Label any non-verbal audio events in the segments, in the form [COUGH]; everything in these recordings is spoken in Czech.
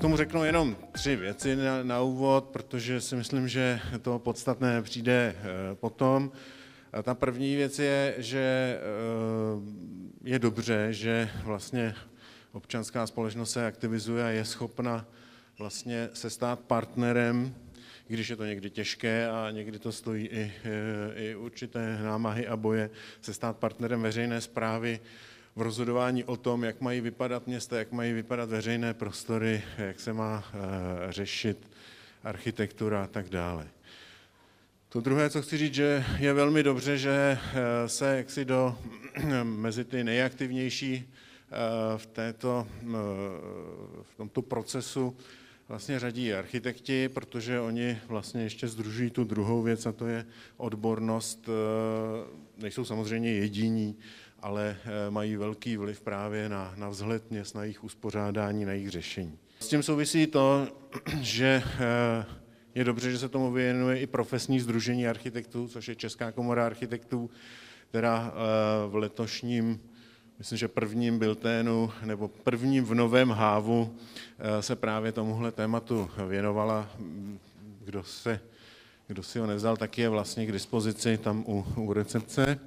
Jak tomu řeknu jenom tři věci na, na úvod, protože si myslím, že to podstatné přijde eh, potom. A ta první věc je, že eh, je dobře, že vlastně občanská společnost se aktivizuje a je schopna vlastně se stát partnerem, když je to někdy těžké a někdy to stojí i, eh, i určité námahy a boje, se stát partnerem veřejné zprávy v rozhodování o tom, jak mají vypadat města, jak mají vypadat veřejné prostory, jak se má eh, řešit architektura a tak dále. To druhé, co chci říct, že je velmi dobře, že eh, se jaksi do, [CLEARS THROAT] mezi ty nejaktivnější eh, v, této, v tomto procesu vlastně řadí architekti, protože oni vlastně ještě združují tu druhou věc a to je odbornost. Nejsou samozřejmě jediní, ale eh, mají velký vliv právě na, na vzhled měst, na jejich uspořádání, na jejich řešení. S tím souvisí to, [CLEARS THROAT] že eh, je dobře, že se tomu věnuje i profesní združení architektů, což je Česká komora architektů, která eh, v letošním, myslím, že prvním bilténu nebo prvním v novém hávu se právě tomuhle tématu věnovala. Kdo, se, kdo si ho nevzal, tak je vlastně k dispozici tam u, u recepce.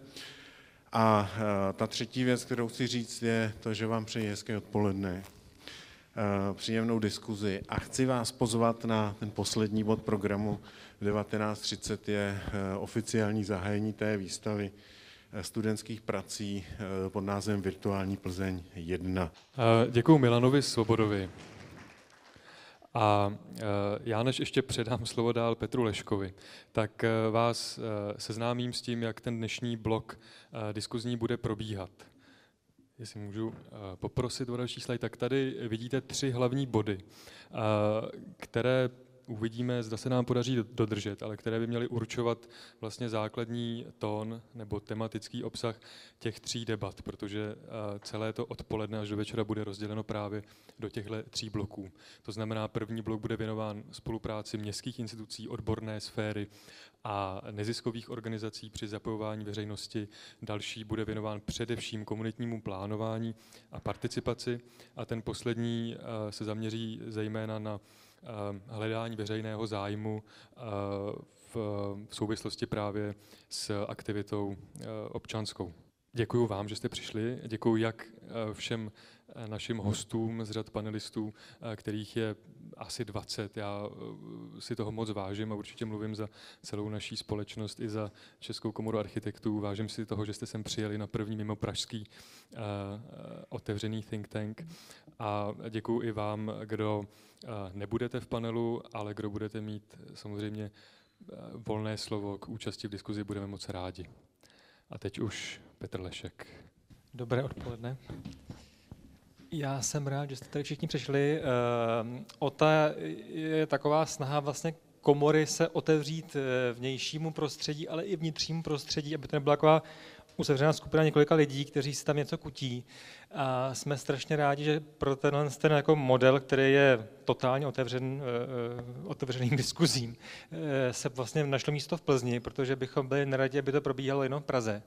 A eh, ta třetí věc, kterou chci říct, je to, že vám přeji hezké odpoledne, eh, příjemnou diskuzi a chci vás pozvat na ten poslední bod programu 19.30 je eh, oficiální zahájení té výstavy studentských prací pod názvem Virtuální Plzeň 1. Děkuji Milanovi Svobodovi. A e, já než ještě předám [LAUGHS] slovo dál Petru Leškovi, tak e, vás e, seznámím s tím, jak ten dnešní blok diskuzní bude probíhat. Jestli můžu poprosit o další slide, tak tady vidíte tři hlavní body, které uvidíme, zda se nám podaří dodržet, ale které by měly určovat vlastně základní tón nebo tematický obsah těch tří debat, protože eh, celé to odpoledne až do večera bude rozděleno právě do těchto tří bloků. To znamená, první blok bude věnován spolupráci městských institucí, odborné sféry a neziskových organizací při zapojování veřejnosti. Další bude věnován především komunitnímu plánování a participaci a ten poslední eh, se zaměří zejména na hledání veřejného zájmu eh, v souvislosti právě s aktivitou eh, občanskou. Děkuji vám, že jste přišli. Děkuji jak všem našim hostům z řad panelistů, kterých je asi 20. Já si toho moc vážím a určitě mluvím za celou naší společnost i za Českou komoru architektů. Vážím si toho, že jste sem přijeli na první mimo pražský otevřený think tank. A děkuji i vám, kdo nebudete v panelu, ale kdo budete mít samozřejmě eh, volné slovo k účasti v diskuzi, budeme moc rádi. A teď už Petr Lešek. Dobré odpoledne. Já jsem rád, že jste tady všichni přišli. Eh, o ta je taková snaha vlastně komory se otevřít eh, vnějšímu prostředí, ale i vnitřnímu prostředí, aby to nebyla taková uzavřená skupina několika lidí, kteří si tam něco kutí. A jsme strašně rádi, že pro tenhle ten jako model, který je totálně otevřen, uh, otevřeným [LAUGHS] diskuzím, se vlastně našlo místo v Plzni, protože bychom byli neradí, aby to probíhalo jenom v Praze.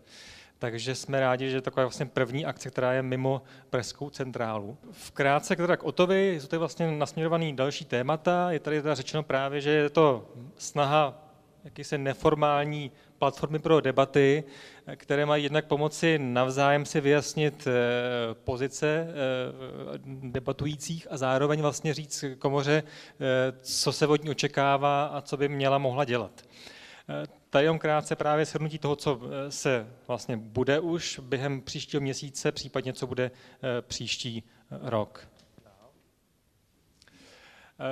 Takže jsme rádi, že je taková vlastně první akce, která je mimo Pražskou centrálu. Vkrátce teda k Otovi, jsou tady vlastně nasměrovaný další témata. Je tady teda řečeno právě, že je to snaha jakýsi neformální platformy pro debaty, které mají jednak pomoci navzájem si vyjasnit eh, pozice eh, debatujících a zároveň vlastně říct komoře, eh, co se od ní očekává a co by měla mohla dělat. Tady jenom krátce právě shrnutí toho, co se vlastně bude už během příštího měsíce, případně co bude příští rok. Eh,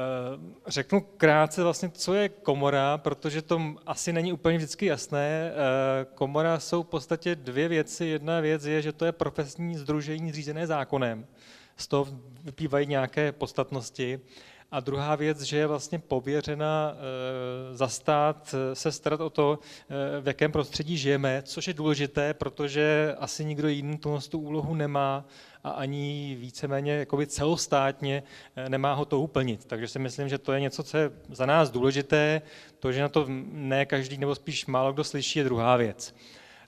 řeknu krátce vlastně, co je komora, protože to asi není úplně vždycky jasné. Eh, komora jsou v podstatě dvě věci. Jedna věc je, že to je profesní združení zřízené zákonem. Z toho vyplývají nějaké podstatnosti. A druhá věc, že je vlastně pověřena e, za stát se starat o to, e, v jakém prostředí žijeme, což je důležité, protože asi nikdo jiný tu, tu úlohu nemá a ani víceméně jakoby celostátně eh, nemá ho to uplnit. Takže si myslím, že to je něco, co je za nás důležité. To, že na to ne každý nebo spíš málo kdo slyší, je druhá věc.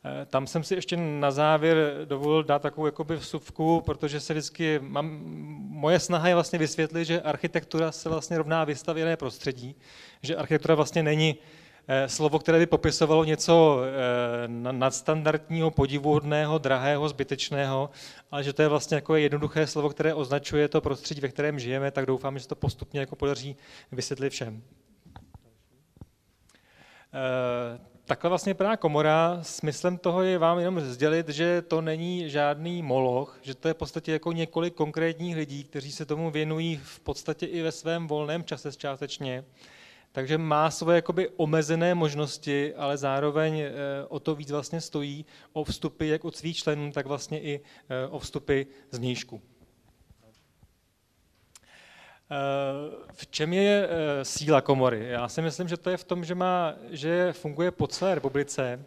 Eh, tam jsem si ještě na závěr dovolil dát takovou jakoby vsuvku, protože se vždycky, mám, moje snaha je vlastně vysvětlit, že architektura se vlastně rovná vystavěné prostředí, že architektura vlastně není eh, slovo, které by popisovalo něco eh, nadstandardního, podivuhodného, drahého, zbytečného, ale že to je vlastně jako jednoduché slovo, které označuje to prostředí, ve kterém žijeme, tak doufám, že se to postupně jako podaří vysvětlit všem. Takhle vlastně plná komora, smyslem toho je vám jenom sdělit, že to není žádný moloch, že to je v podstatě jako několik konkrétních lidí, kteří se tomu věnují v podstatě i ve svém volném čase částečně. Takže má svoje jakoby omezené možnosti, ale zároveň eh, o to víc vlastně stojí o vstupy jak od svých členů, tak vlastně i eh, o vstupy z nížku. V čem je eh, síla komory? Já si myslím, že to je v tom, že, má, že funguje po celé republice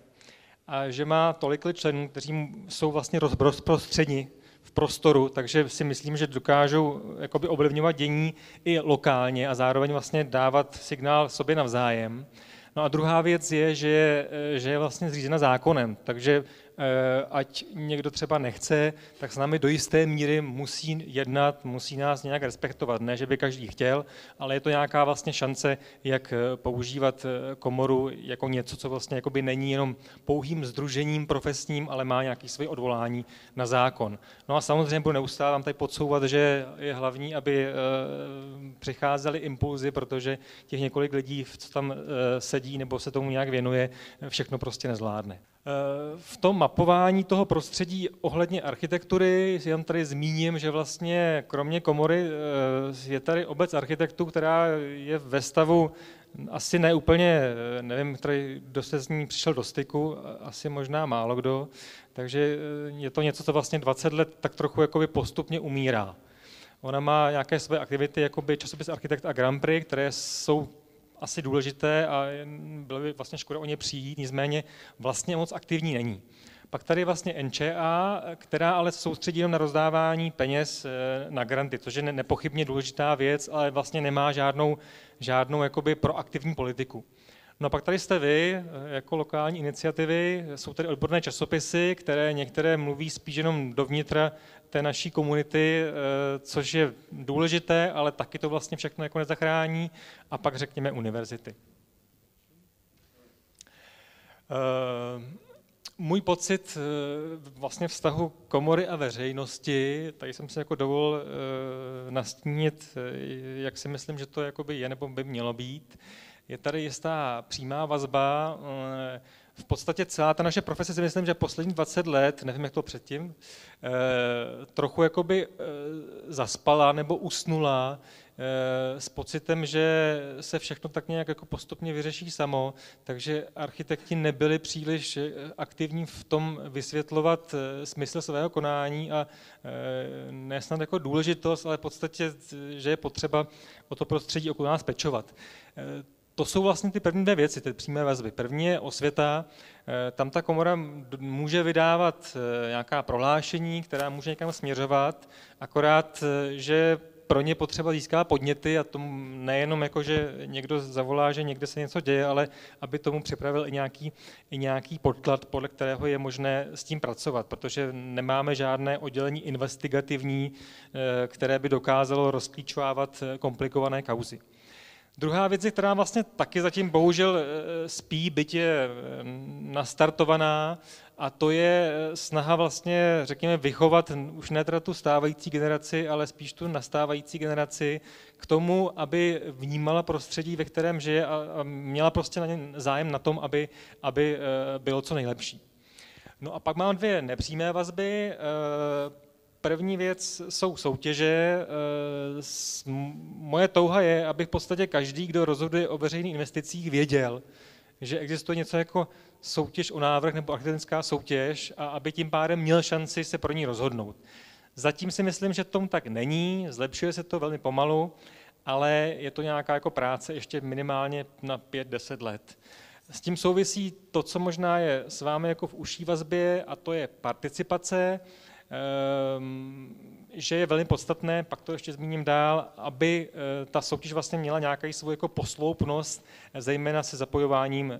a že má tolik členů, kteří jsou vlastně rozprostřeni v prostoru, takže si myslím, že dokážou jakoby ovlivňovat dění i lokálně a zároveň vlastně dávat signál sobě navzájem. No a druhá věc je, že je, eh, že je vlastně zřízena zákonem, takže Eh, ať někdo třeba nechce, tak s námi do jisté míry musí jednat, musí nás nějak respektovat. Ne, že by každý chtěl, ale je to nějaká vlastně šance, jak eh, používat eh, komoru jako něco, co vlastně jakoby není jenom pouhým združením profesním, ale má nějaký své odvolání na zákon. No a samozřejmě budu neustále vám tady podsouvat, že je hlavní, aby přicházely impulzy, protože těch několik lidí, co tam sedí nebo se tomu nějak věnuje, všechno prostě nezvládne. V tom mapování toho prostředí ohledně architektury jen tady zmíním, že vlastně kromě komory eh, je tady obec architektů, která je ve stavu asi ne úplně, eh, nevím, který, kdo se z ní přišel do styku, asi možná málo kdo, takže eh, je to něco, co vlastně 20 let tak trochu jakoby postupně umírá. Ona má nějaké své aktivity, jako by časopis Architekt a Grand Prix, které jsou asi důležité a bylo by vlastně škoda o ně přijít, nicméně vlastně moc aktivní není. Pak tady vlastně NČA, která ale soustředí jenom na rozdávání peněz eh, na granty, což je nepochybně důležitá věc, ale vlastně nemá žádnou, žádnou jakoby proaktivní politiku. No a pak tady jste vy, eh, jako lokální iniciativy, jsou tady odborné časopisy, které některé mluví spíš jenom dovnitra té naší komunity, eh, což je důležité, ale taky to vlastně všechno jako nezachrání. A pak řekněme univerzity. Eh, můj pocit vlastně vztahu komory a veřejnosti, tady jsem si jako dovolil nastínit, jak si myslím, že to je nebo by mělo být, je tady jistá přímá vazba. Eh, v podstatě celá ta naše profese si myslím, že poslední 20 let, nevím, jak to předtím, eh, trochu jakoby eh, zaspala nebo usnula s pocitem, že se všechno tak nějak jako postupně vyřeší samo, takže architekti nebyli příliš aktivní v tom vysvětlovat smysl svého konání a nesnad jako důležitost, ale v podstatě, že je potřeba o to prostředí okolo nás pečovat to jsou vlastně ty první dvě věci, ty přímé vazby. První je osvěta, eh, tam ta komora může vydávat eh, nějaká prohlášení, která může někam směřovat, akorát, eh, že pro ně potřeba získá podněty a tomu nejenom jako, že někdo zavolá, že někde se něco děje, ale aby tomu připravil i nějaký, i nějaký podklad, podle kterého je možné s tím pracovat, protože nemáme žádné oddělení investigativní, které by dokázalo rozklíčovávat komplikované kauzy. Druhá věc, která vlastně taky zatím bohužel eh, spí, byť je eh, nastartovaná, a to je eh, snaha vlastně, řekněme, vychovat už ne teda tu stávající generaci, ale spíš tu nastávající generaci k tomu, aby vnímala prostředí, ve kterém žije a měla prostě na ně zájem na tom, aby, aby bylo co nejlepší. No a pak mám dvě nepřímé vazby. První věc jsou soutěže. Eh, moje touha je, aby v podstatě každý, kdo rozhoduje o veřejných investicích, věděl, že existuje něco jako soutěž o návrh nebo architektonická soutěž a aby tím pádem měl šanci se pro ní rozhodnout. Zatím si myslím, že tomu tak není, zlepšuje se to velmi pomalu, ale je to nějaká jako práce ještě minimálně na 5-10 let. S tím souvisí to, co možná je s vámi jako v uší vazbě, a to je participace. Že je velmi podstatné, pak to ještě zmíním dál, aby eh, ta soutěž vlastně měla nějaký svou jako posloupnost, zejména se zapojováním eh,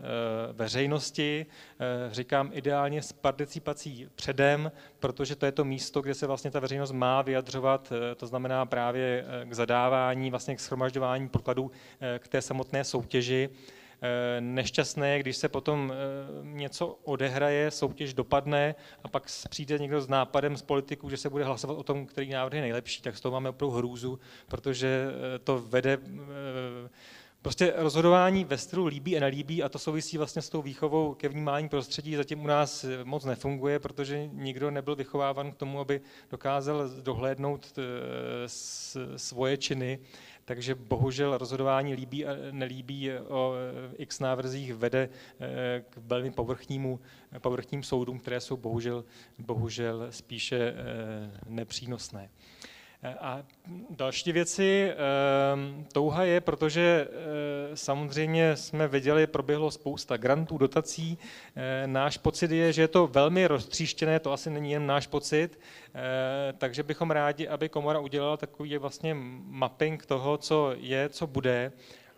veřejnosti, eh, říkám ideálně s participací předem, protože to je to místo, kde se vlastně ta veřejnost má vyjadřovat, to znamená právě k zadávání, vlastně k schromažďování podkladů k té samotné soutěži. Eh, nešťastné, když se potom eh, něco odehraje, soutěž dopadne a pak přijde někdo s nápadem z politiků, že se bude hlasovat o tom, který návrh je nejlepší, tak z toho máme opravdu hrůzu, protože eh, to vede Prostě rozhodování ve stylu líbí a nelíbí a to souvisí vlastně s tou výchovou ke vnímání prostředí. Zatím u nás moc nefunguje, protože nikdo nebyl vychováván k tomu, aby dokázal dohlédnout svoje činy takže bohužel rozhodování líbí a nelíbí o eh, x návrzích vede eh, k velmi povrchnímu, povrchním soudům, které jsou bohužel, bohužel spíše eh, nepřínosné. A další věci, ehm, touha je, protože eh, samozřejmě jsme viděli, proběhlo spousta grantů, dotací. Eh, náš pocit je, že je to velmi roztříštěné, to asi není jen náš pocit, eh, takže bychom rádi, aby komora udělala takový vlastně mapping toho, co je, co bude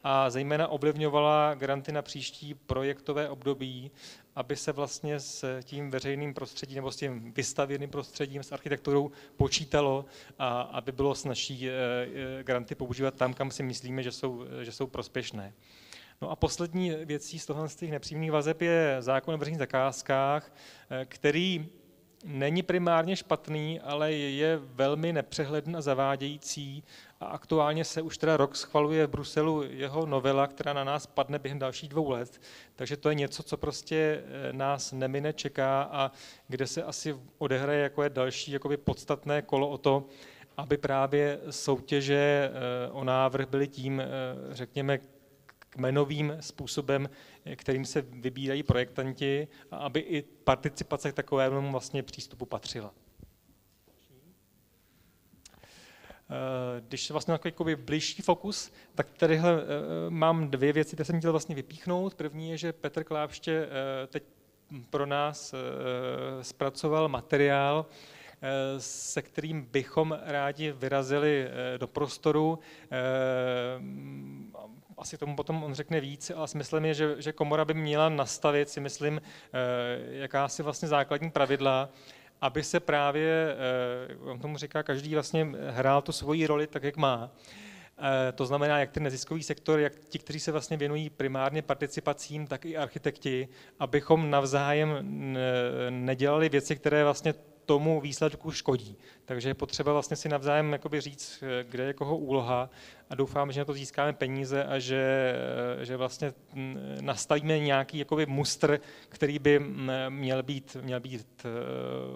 a zejména ovlivňovala granty na příští projektové období, aby se vlastně s tím veřejným prostředím nebo s tím vystavěným prostředím, s architekturou počítalo a aby bylo snažší eh, eh, granty používat tam, kam si myslíme, že jsou, že jsou prospěšné. No a poslední věcí z toho z těch nepřímých vazeb je zákon o veřejných zakázkách, eh, který není primárně špatný, ale je velmi nepřehledný a zavádějící a aktuálně se už teda rok schvaluje v Bruselu jeho novela, která na nás padne během dalších dvou let, takže to je něco, co prostě eh, nás nemine, čeká a kde se asi odehraje jako je další jakoby podstatné kolo o to, aby právě soutěže eh, o návrh byly tím, eh, řekněme, kmenovým způsobem, kterým se vybírají projektanti, a aby i participace k takovému vlastně přístupu patřila. Eh, když se vlastně takový blížší fokus, tak tadyhle eh, mám dvě věci, které jsem chtěl vlastně vypíchnout. První je, že Petr Klápště eh, teď pro nás zpracoval materiál, se kterým bychom rádi vyrazili do prostoru. Asi tomu potom on řekne víc, ale smyslem je, že, že komora by měla nastavit, si myslím, jakási vlastně základní pravidla, aby se právě, eh, on tomu říká, každý vlastně hrál tu svoji roli tak, jak má. Eh, to znamená, jak ten neziskový sektor, jak ti, kteří se vlastně věnují primárně participacím, tak i architekti, abychom navzájem nedělali věci, které vlastně tomu výsledku škodí. Takže je potřeba vlastně si navzájem jakoby říct, kde je koho úloha a doufám, že na to získáme peníze a že, že vlastně nastavíme nějaký jakoby mustr, který by měl být, měl být eh,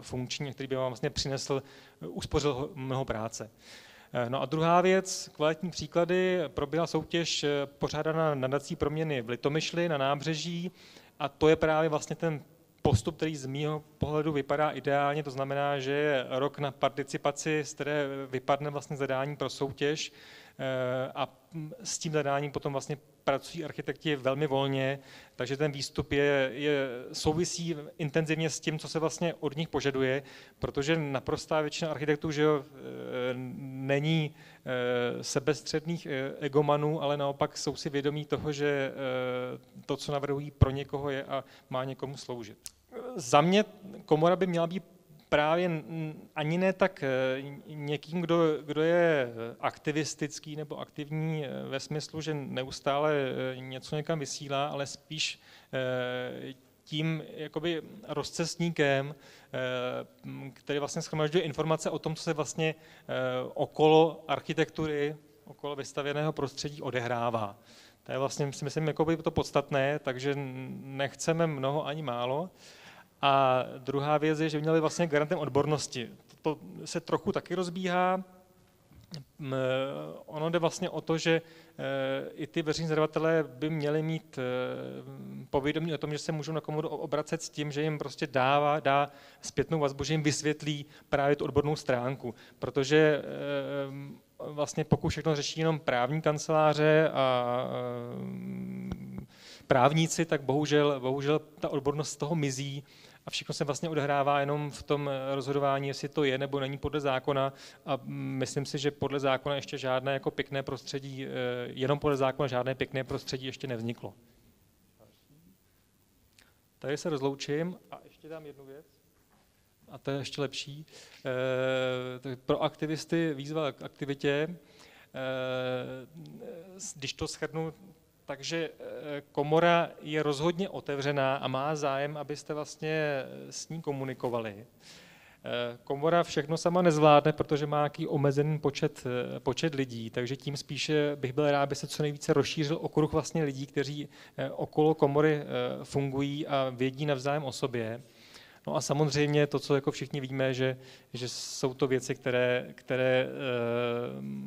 funkční, který by vám vlastně přinesl, uspořil mnoho práce. Eh, no a druhá věc, kvalitní příklady, proběhla soutěž pořádaná nadací proměny v Litomyšli na nábřeží a to je právě vlastně ten postup, který z mého pohledu vypadá ideálně, to znamená, že je rok na participaci, z které vypadne vlastně zadání pro soutěž eh, a s tím zadáním potom vlastně pracují architekti velmi volně, takže ten výstup je, je, souvisí intenzivně s tím, co se vlastně od nich požaduje, protože naprostá většina architektů že jo, eh, není sebestředných egomanů, ale naopak jsou si vědomí toho, že to, co navrhují, pro někoho je a má někomu sloužit. Za mě komora by měla být právě ani ne tak eh, někým, kdo, kdo je aktivistický nebo aktivní eh, ve smyslu, že neustále eh, něco někam vysílá, ale spíš tím jakoby rozcestníkem, který vlastně schromažďuje informace o tom, co se vlastně okolo architektury, okolo vystavěného prostředí odehrává. To je vlastně, si myslím, jakoby to podstatné, takže nechceme mnoho ani málo. A druhá věc je, že měli vlastně garantem odbornosti. To se trochu taky rozbíhá. Ono jde vlastně o to, že e, i ty veřejní zadavatelé by měli mít e, povědomí o tom, že se můžou na komodu obracet s tím, že jim prostě dává, dá zpětnou vazbu, že jim vysvětlí právě tu odbornou stránku. Protože vlastně pokud všechno řeší jenom právní kanceláře a právníci, tak bohužel, bohužel ta odbornost z toho mizí a všechno se vlastně odehrává jenom v tom rozhodování, jestli to je nebo není podle zákona a myslím si, že podle zákona ještě žádné jako pěkné prostředí, jenom podle zákona žádné pěkné prostředí ještě nevzniklo. Tady se rozloučím a ještě dám jednu věc a to je ještě lepší. E, pro aktivisty výzva k aktivitě. Když to shrnu, takže eh, komora je rozhodně otevřená a má zájem, abyste vlastně s ní komunikovali. Komora všechno sama nezvládne, protože má nějaký omezený počet, počet lidí, takže tím spíše bych byl rád, aby se co nejvíce rozšířil okruh vlastně lidí, kteří okolo komory fungují a vědí navzájem o sobě. No a samozřejmě to, co jako všichni víme, že, že jsou to věci, které, které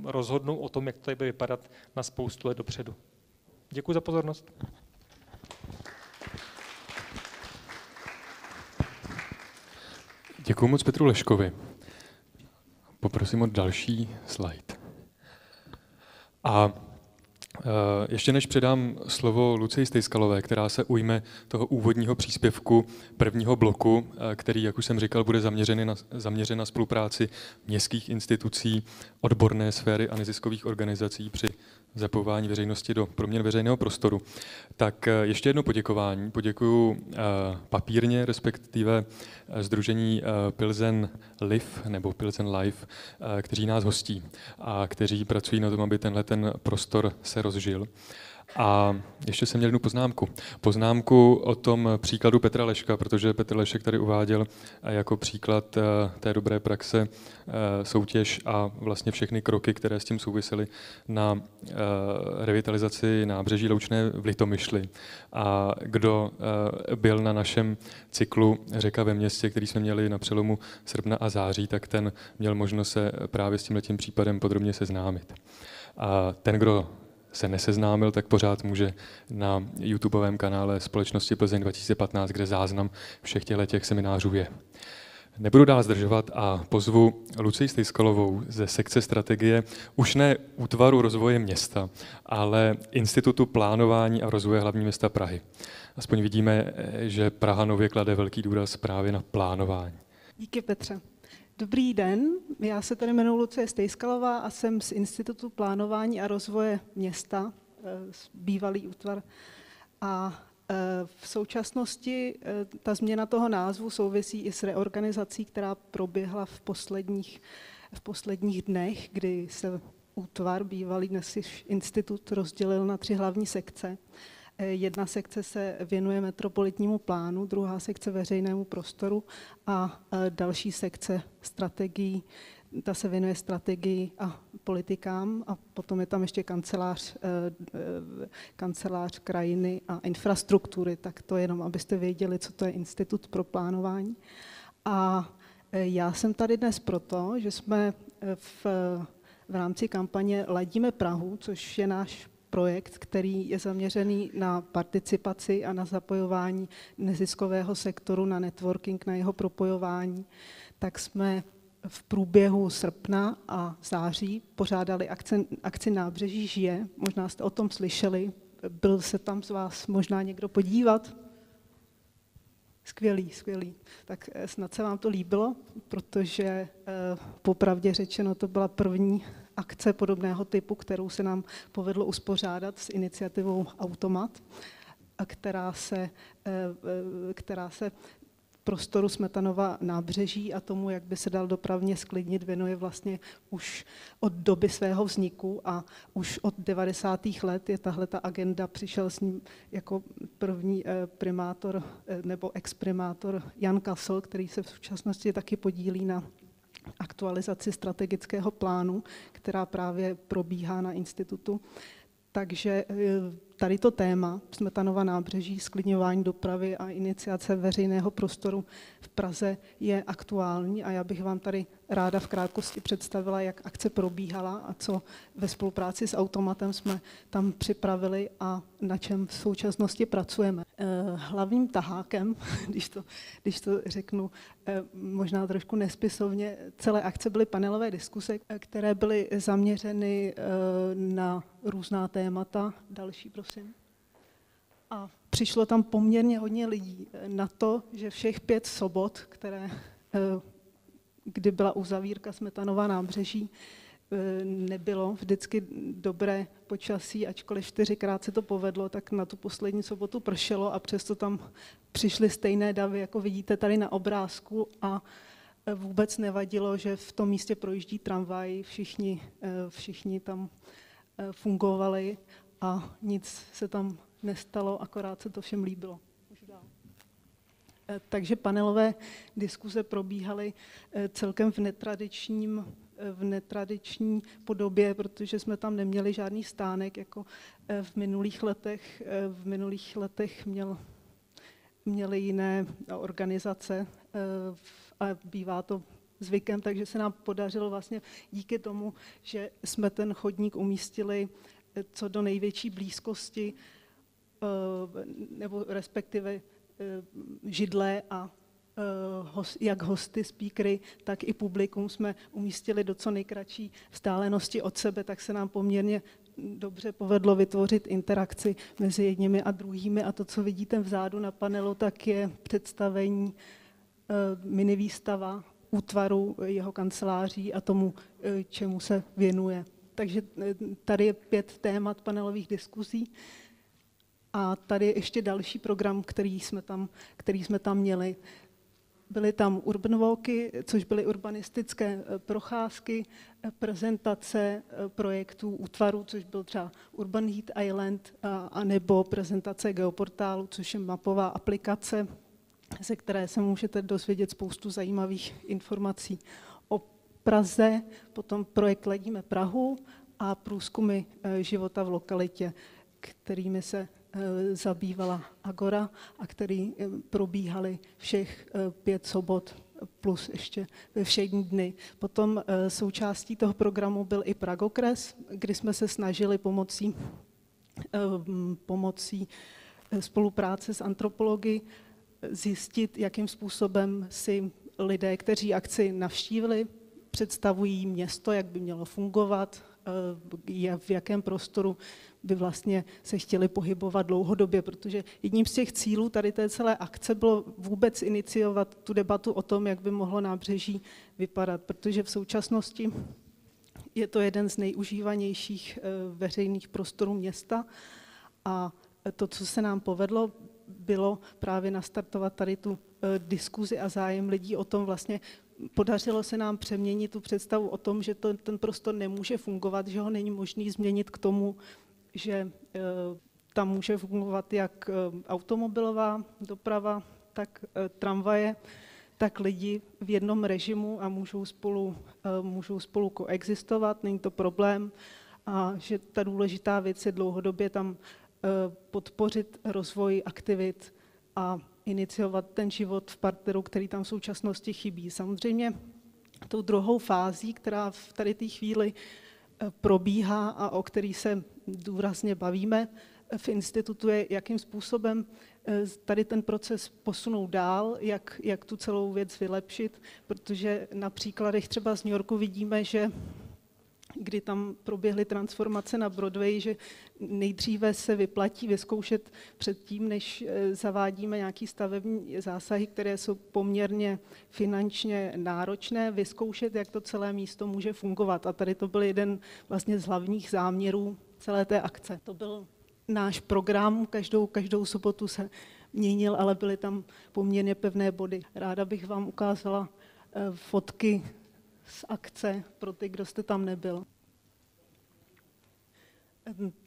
rozhodnou o tom, jak to bude vypadat na spoustu let dopředu. Děkuji za pozornost. Děkuji moc Petru Leškovi. Poprosím o další slide. A Eh, ještě než předám slovo Lucii Stejskalové, která se ujme toho úvodního příspěvku prvního bloku, eh, který, jak už jsem říkal, bude zaměřený na, zaměřen na spolupráci městských institucí, odborné sféry a neziskových organizací při zapojování veřejnosti do proměn veřejného prostoru. Tak eh, ještě jedno poděkování. Poděkuji eh, papírně, respektive Združení eh, Pilzen Live nebo Pilzen Live, kteří nás hostí a kteří pracují na tom, aby tenhle ten prostor se rozžil. A ještě jsem měl jednu poznámku. Poznámku o tom příkladu Petra Leška, protože Petr Lešek tady uváděl jako příklad eh, té dobré praxe eh, soutěž a vlastně všechny kroky, které s tím souvisely na eh, revitalizaci nábřeží Loučné v Litomyšli. A kdo byl na našem cyklu Řeka ve městě, který jsme měli na přelomu srpna a září, tak ten měl možnost se právě s tímhle případem podrobně seznámit. A ten, kdo se neseznámil, tak pořád může na YouTubeovém kanále Společnosti Plzeň 2015, kde záznam všech těchto těch seminářů je. Nebudu dál zdržovat a pozvu Lucii Stejskalovou ze sekce strategie, už ne útvaru rozvoje města, ale Institutu plánování a rozvoje hlavní města Prahy. Aspoň vidíme, že Praha nově klade velký důraz právě na plánování. Díky Petře. Dobrý den, já se tady jmenuji Lucie Stejskalová a jsem z Institutu plánování a rozvoje města, eh, bývalý útvar. A eh, v současnosti eh, ta změna toho názvu souvisí i s reorganizací, která proběhla v posledních, v posledních dnech, kdy se útvar, bývalý dnes institut, rozdělil na tři hlavní sekce. Jedna sekce se věnuje metropolitnímu plánu, druhá sekce veřejnému prostoru a e, další sekce strategií, ta se věnuje strategii a politikám a potom je tam ještě kancelář, e, e, kancelář krajiny a infrastruktury, tak to jenom, abyste věděli, co to je Institut pro plánování. A já jsem tady dnes proto, že jsme v, v rámci kampaně Ladíme Prahu, což je náš projekt, který je zaměřený na participaci a na zapojování neziskového sektoru, na networking, na jeho propojování, tak jsme v průběhu srpna a září pořádali akci, akci Nábřeží žije. Možná jste o tom slyšeli. Byl se tam z vás možná někdo podívat? Skvělý, skvělý. Tak eh, snad se vám to líbilo, protože eh, popravdě řečeno to byla první akce podobného typu, kterou se nám povedlo uspořádat s iniciativou Automat, která se, eh, eh, která se prostoru Smetanova nábřeží a tomu, jak by se dal dopravně sklidnit, věnuje vlastně už od doby svého vzniku a už od 90. let je tahle ta agenda, přišel s ním jako první eh, primátor nebo exprimátor Jan Kassel, který se v současnosti taky podílí na aktualizaci strategického plánu, která právě probíhá na institutu. Takže eh, tady to téma, Smetanova nábřeží, sklidňování dopravy a iniciace veřejného prostoru v Praze je aktuální a já bych vám tady ráda v krátkosti představila, jak akce probíhala a co ve spolupráci s Automatem jsme tam připravili a na čem v současnosti pracujeme. Eh, hlavním tahákem, [LAUGHS] když to, když to řeknu eh, možná trošku nespisovně, celé akce byly panelové diskuse, které byly zaměřeny na různá témata. Další, prosím. A přišlo tam poměrně hodně lidí na to, že všech pět sobot, které, kdy byla uzavírka Smetanova nábřeží, nebylo vždycky dobré počasí, ačkoliv čtyřikrát se to povedlo, tak na tu poslední sobotu pršelo a přesto tam přišly stejné davy, jako vidíte tady na obrázku a vůbec nevadilo, že v tom místě projíždí tramvaj, všichni, všichni tam fungovali a nic se tam nestalo, akorát se to všem líbilo. Takže panelové diskuze probíhaly celkem v netradičním v netradiční podobě, protože jsme tam neměli žádný stánek, jako eh, v minulých letech. Eh, v minulých letech měl, měly jiné organizace eh, a bývá to zvykem, takže se nám podařilo vlastně díky tomu, že jsme ten chodník umístili co do největší blízkosti, nebo respektive židle a Eh, jak hosty, speakery, tak i publikum jsme umístili do co nejkratší vzdálenosti od sebe, tak se nám poměrně dobře povedlo vytvořit interakci mezi jedními a druhými. A to, co vidíte vzadu na panelu, tak je představení eh, mini výstava útvaru jeho kanceláří a tomu, eh, čemu se věnuje. Takže tady je pět témat panelových diskuzí. A tady je ještě další program, který jsme tam, který jsme tam měli. Byly tam urban walky, což byly urbanistické eh, procházky, eh, prezentace eh, projektů útvaru, což byl třeba Urban Heat Island, a, nebo prezentace geoportálu, což je mapová aplikace, ze které se můžete dozvědět spoustu zajímavých informací o Praze, potom projekt Ledíme Prahu a průzkumy života v lokalitě, kterými se zabývala Agora a který eh, probíhaly všech eh, pět sobot plus ještě ve všední dny. Potom součástí toho programu byl i Pragokres, kdy jsme se snažili pomocí, pomocí spolupráce s antropology zjistit, jakým způsobem si lidé, kteří akci navštívili, představují město, jak by mělo fungovat, v jakém prostoru by vlastně se chtěli pohybovat dlouhodobě, protože jedním z těch cílů tady té celé akce bylo vůbec iniciovat tu debatu o tom, jak by mohlo nábřeží vypadat, protože v současnosti je to jeden z nejužívanějších eh, veřejných prostorů města a to, co se nám povedlo, bylo právě nastartovat tady tu eh, diskuzi a zájem lidí o tom vlastně, podařilo se nám přeměnit tu představu o tom, že to, ten prostor nemůže fungovat, že ho není možný změnit k tomu, že eh, tam může fungovat jak eh, automobilová doprava, tak eh, tramvaje, tak lidi v jednom režimu a můžou spolu, můžou spolu koexistovat, není to problém. A že ta důležitá věc je dlouhodobě tam podpořit rozvoj aktivit a iniciovat ten život v partneru, který tam v současnosti chybí. Samozřejmě tou druhou fází, která v tady té chvíli probíhá a o který se důrazně bavíme v institutu, je, jakým způsobem eh, tady ten proces posunout dál, jak, jak tu celou věc vylepšit, protože na příkladech třeba z New Yorku vidíme, že kdy tam proběhly transformace na Broadway, že nejdříve se vyplatí vyzkoušet předtím, než eh, zavádíme nějaký stavební zásahy, které jsou poměrně finančně náročné, vyzkoušet, jak to celé místo může fungovat. A tady to byl jeden vlastně z hlavních záměrů celé té akce. To byl náš program, každou, každou sobotu se měnil, ale byly tam poměrně pevné body. Ráda bych vám ukázala eh, fotky z akce pro ty, kdo jste tam nebyl.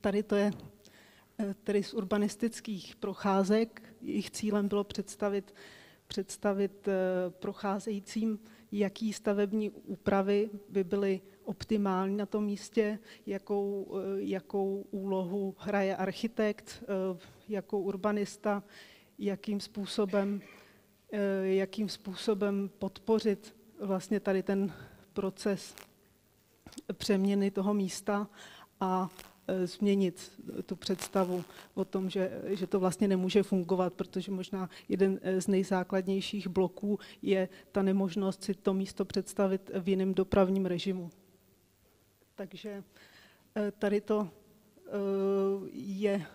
Tady to je eh, tedy z urbanistických procházek. Jejich cílem bylo představit, představit eh, procházejícím, jaký stavební úpravy by byly optimální na tom místě, jakou, eh, jakou úlohu hraje architekt, jakou urbanista, jakým způsobem, jakým způsobem podpořit vlastně tady ten proces přeměny toho místa a e, změnit tu představu o tom, že, že to vlastně nemůže fungovat, protože možná jeden e, z nejzákladnějších bloků je ta nemožnost si to místo představit v jiném dopravním režimu. Takže e, tady to je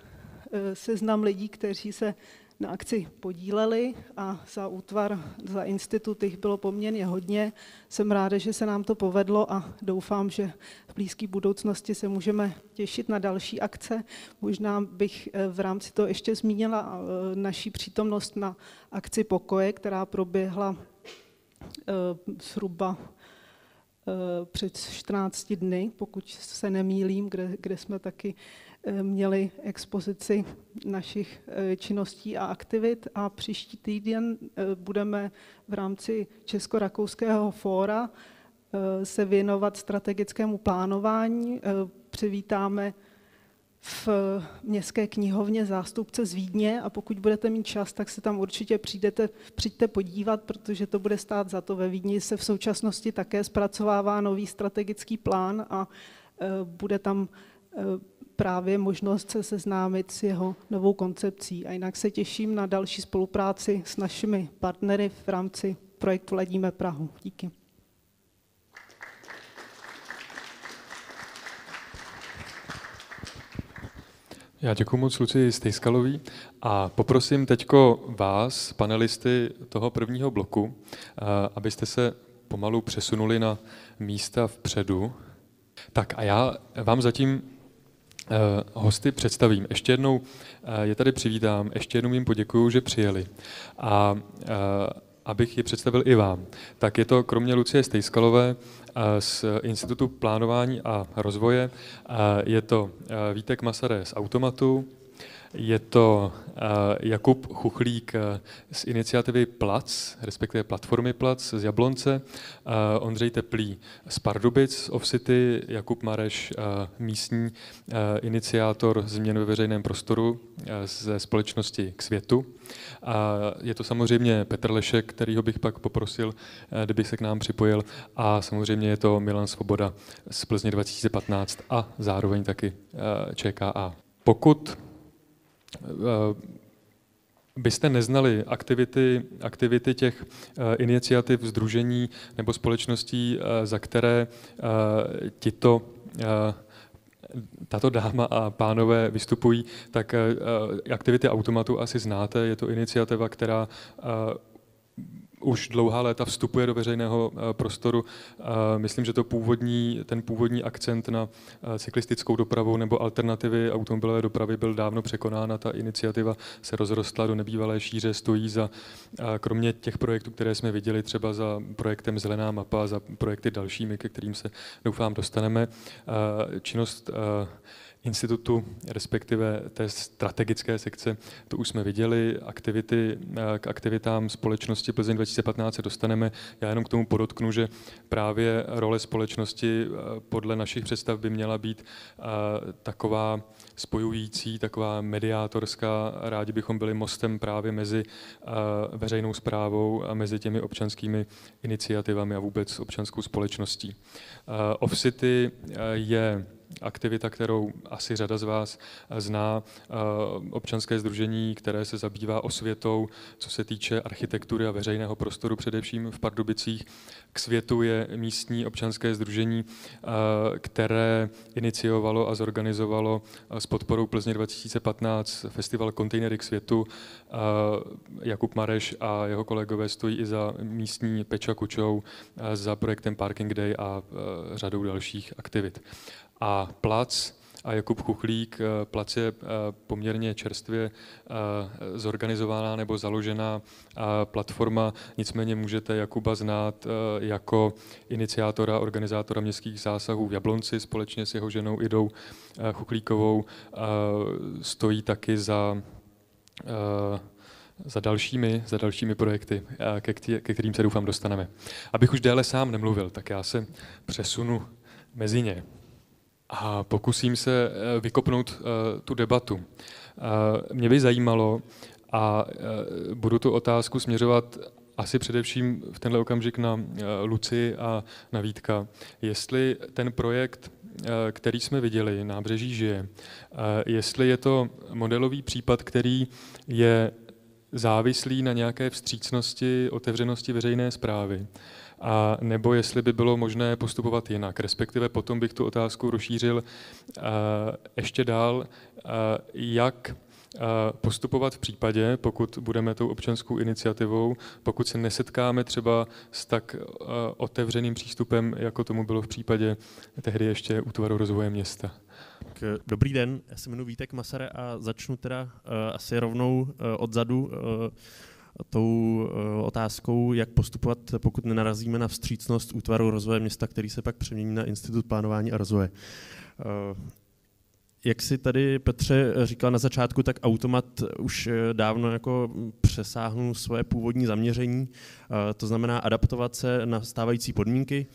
seznam lidí, kteří se na akci podíleli a za útvar, za institut jich bylo poměrně hodně. Jsem ráda, že se nám to povedlo a doufám, že v blízké budoucnosti se můžeme těšit na další akce. Možná bych eh, v rámci toho ještě zmínila eh, naší přítomnost na akci Pokoje, která proběhla eh, zhruba před 14 dny, pokud se nemýlím, kde, kde jsme taky měli expozici našich eh, činností a aktivit a příští týden eh, budeme v rámci Česko-Rakouského fóra se věnovat strategickému plánování. Přivítáme v městské knihovně zástupce z Vídně a pokud budete mít čas, tak se tam určitě přijdete, přijďte podívat, protože to bude stát za to. Ve Vídni se v současnosti také zpracovává nový strategický plán a bude tam právě možnost se seznámit s jeho novou koncepcí. A jinak se těším na další spolupráci s našimi partnery v rámci projektu Ledíme Prahu. Díky. Já děkuji moc Luci Stejskalový a poprosím teďko vás, panelisty toho prvního bloku, eh, abyste se pomalu přesunuli na místa vpředu. Tak a já vám zatím hosty představím. Ještě jednou eh, je tady přivítám, ještě jednou jim poděkuju, že přijeli. A eh, abych je představil i vám, tak je to kromě Lucie Stejskalové z Institutu plánování a rozvoje, je to Vítek Masaré z Automatu, je to eh, Jakub Chuchlík eh, z iniciativy Plac, respektive platformy Plac z Jablonce, eh, Ondřej Teplý z Pardubic z Offcity, Jakub Mareš, místní iniciátor změn ve veřejném prostoru ze společnosti k světu. A je to samozřejmě Petr Lešek, kterýho bych pak poprosil, kdyby se k nám připojil. A samozřejmě je to Milan Svoboda z Plzně 2015 a zároveň taky ČKA. Pokud byste neznali aktivity, aktivity těch uh, iniciativ, združení nebo společností, uh, za které tito tato dáma a pánové vystupují, tak aktivity automatu asi znáte. Je to iniciativa, která už dlouhá léta vstupuje do veřejného eh, prostoru. Myslím, že to původní, ten původní akcent na eh, cyklistickou dopravu nebo alternativy automobilové dopravy byl dávno překonán a ta iniciativa se rozrostla do nebývalé šíře, stojí za, kromě těch projektů, které jsme viděli, třeba za projektem Zelená mapa, za projekty dalšími, ke kterým se doufám dostaneme. Činnost institutu, respektive té strategické sekce, to už jsme viděli, aktivity, eh, k aktivitám společnosti Plzeň 2015 se dostaneme. Já jenom k tomu podotknu, že právě role společnosti eh, podle našich představ by měla být eh, taková spojující, taková mediátorská. Rádi bychom byli mostem právě mezi veřejnou zprávou a mezi těmi občanskými iniciativami a vůbec občanskou společností. Off-City je aktivita, kterou asi řada z vás eh, zná, eh, občanské združení, které se zabývá osvětou, co se týče architektury a veřejného prostoru, především v Pardubicích. K světu je místní občanské združení, eh, které iniciovalo a zorganizovalo s podporou Plzně 2015 festival Kontejnery k světu. Jakub Mareš a jeho kolegové stojí i za místní Peča Kučou, za projektem Parking Day a řadou dalších aktivit a plac a Jakub Chuchlík. Eh, plac je eh, poměrně čerstvě eh, zorganizovaná nebo založená platforma, nicméně můžete Jakuba znát jako iniciátora, organizátora městských zásahů v Jablonci společně s jeho ženou Idou Chuchlíkovou. Stojí taky za za dalšími, za dalšími projekty, ke, ke kterým se doufám dostaneme. Abych už déle sám nemluvil, tak já se přesunu mezi ně a pokusím se eh, vykopnout eh, tu debatu. Eh, mě by zajímalo, a budu tu otázku směřovat asi především v tenhle okamžik na Luci a na Vítka, jestli ten projekt, který jsme viděli, Nábřeží žije, jestli je to modelový případ, který je závislý na nějaké vstřícnosti, otevřenosti veřejné zprávy, a nebo jestli by bylo možné postupovat jinak. Respektive potom bych tu otázku rozšířil uh, ještě dál, uh, jak postupovat v případě, pokud budeme tou občanskou iniciativou, pokud se nesetkáme třeba s tak otevřeným přístupem, jako tomu bylo v případě tehdy ještě útvaru rozvoje města. Tak, dobrý den, já se jmenuji Vítek Masare a začnu teda uh, asi rovnou uh, odzadu uh, tou uh, otázkou, jak postupovat, pokud nenarazíme na vstřícnost útvaru rozvoje města, který se pak přemění na Institut plánování a rozvoje. Uh, jak si tady Petře říkal na začátku, tak automat už dávno jako přesáhnul svoje původní zaměření, to znamená adaptovat se na stávající podmínky.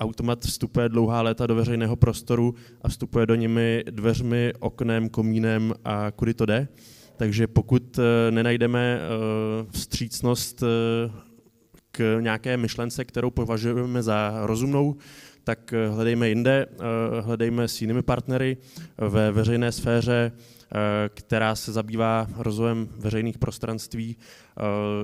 Automat vstupuje dlouhá léta do veřejného prostoru a vstupuje do nimi dveřmi, oknem, komínem a kudy to jde. Takže pokud nenajdeme vstřícnost k nějaké myšlence, kterou považujeme za rozumnou, tak eh, hledejme jinde, eh, hledejme s jinými partnery ve veřejné sféře, eh, která se zabývá rozvojem veřejných prostranství.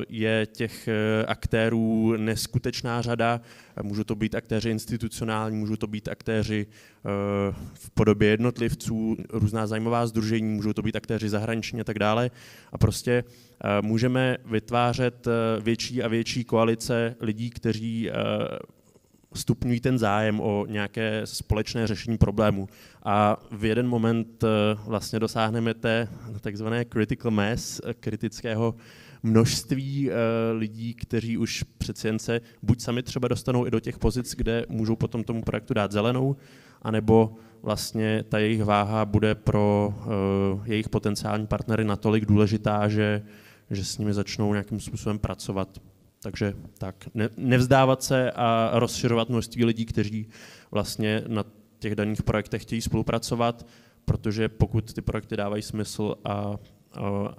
Je těch aktérů neskutečná řada. Můžou to být aktéři institucionální, můžou to být aktéři v podobě jednotlivců, různá zájmová združení, můžou to být aktéři zahraniční a tak dále. A prostě můžeme vytvářet větší a větší koalice lidí, kteří stupňují ten zájem o nějaké společné řešení problému. A v jeden moment eh, vlastně dosáhneme té takzvané critical mass, eh, kritického množství eh, lidí, kteří už přeci jen se buď sami třeba dostanou i do těch pozic, kde můžou potom tomu projektu dát zelenou, anebo vlastně ta jejich váha bude pro jejich potenciální partnery natolik důležitá, že, že s nimi začnou nějakým způsobem pracovat. Takže tak, ne, nevzdávat se a rozšiřovat množství lidí, kteří vlastně na těch daných projektech chtějí spolupracovat, protože pokud ty projekty dávají smysl a, a,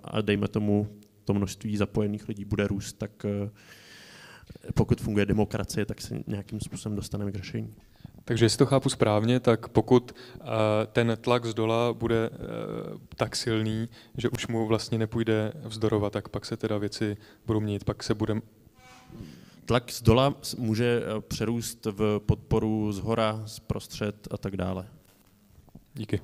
a dejme tomu, to množství zapojených lidí bude růst, tak eh, pokud funguje demokracie, tak se nějakým způsobem dostaneme k řešení. Takže jestli to chápu správně, tak pokud uh, ten tlak z dola bude uh, tak silný, že už mu vlastně nepůjde vzdorovat, tak pak se teda věci budou měnit, pak se bude tlak z dola může eh, přerůst v podporu z hora, z prostřed a tak dále. Díky.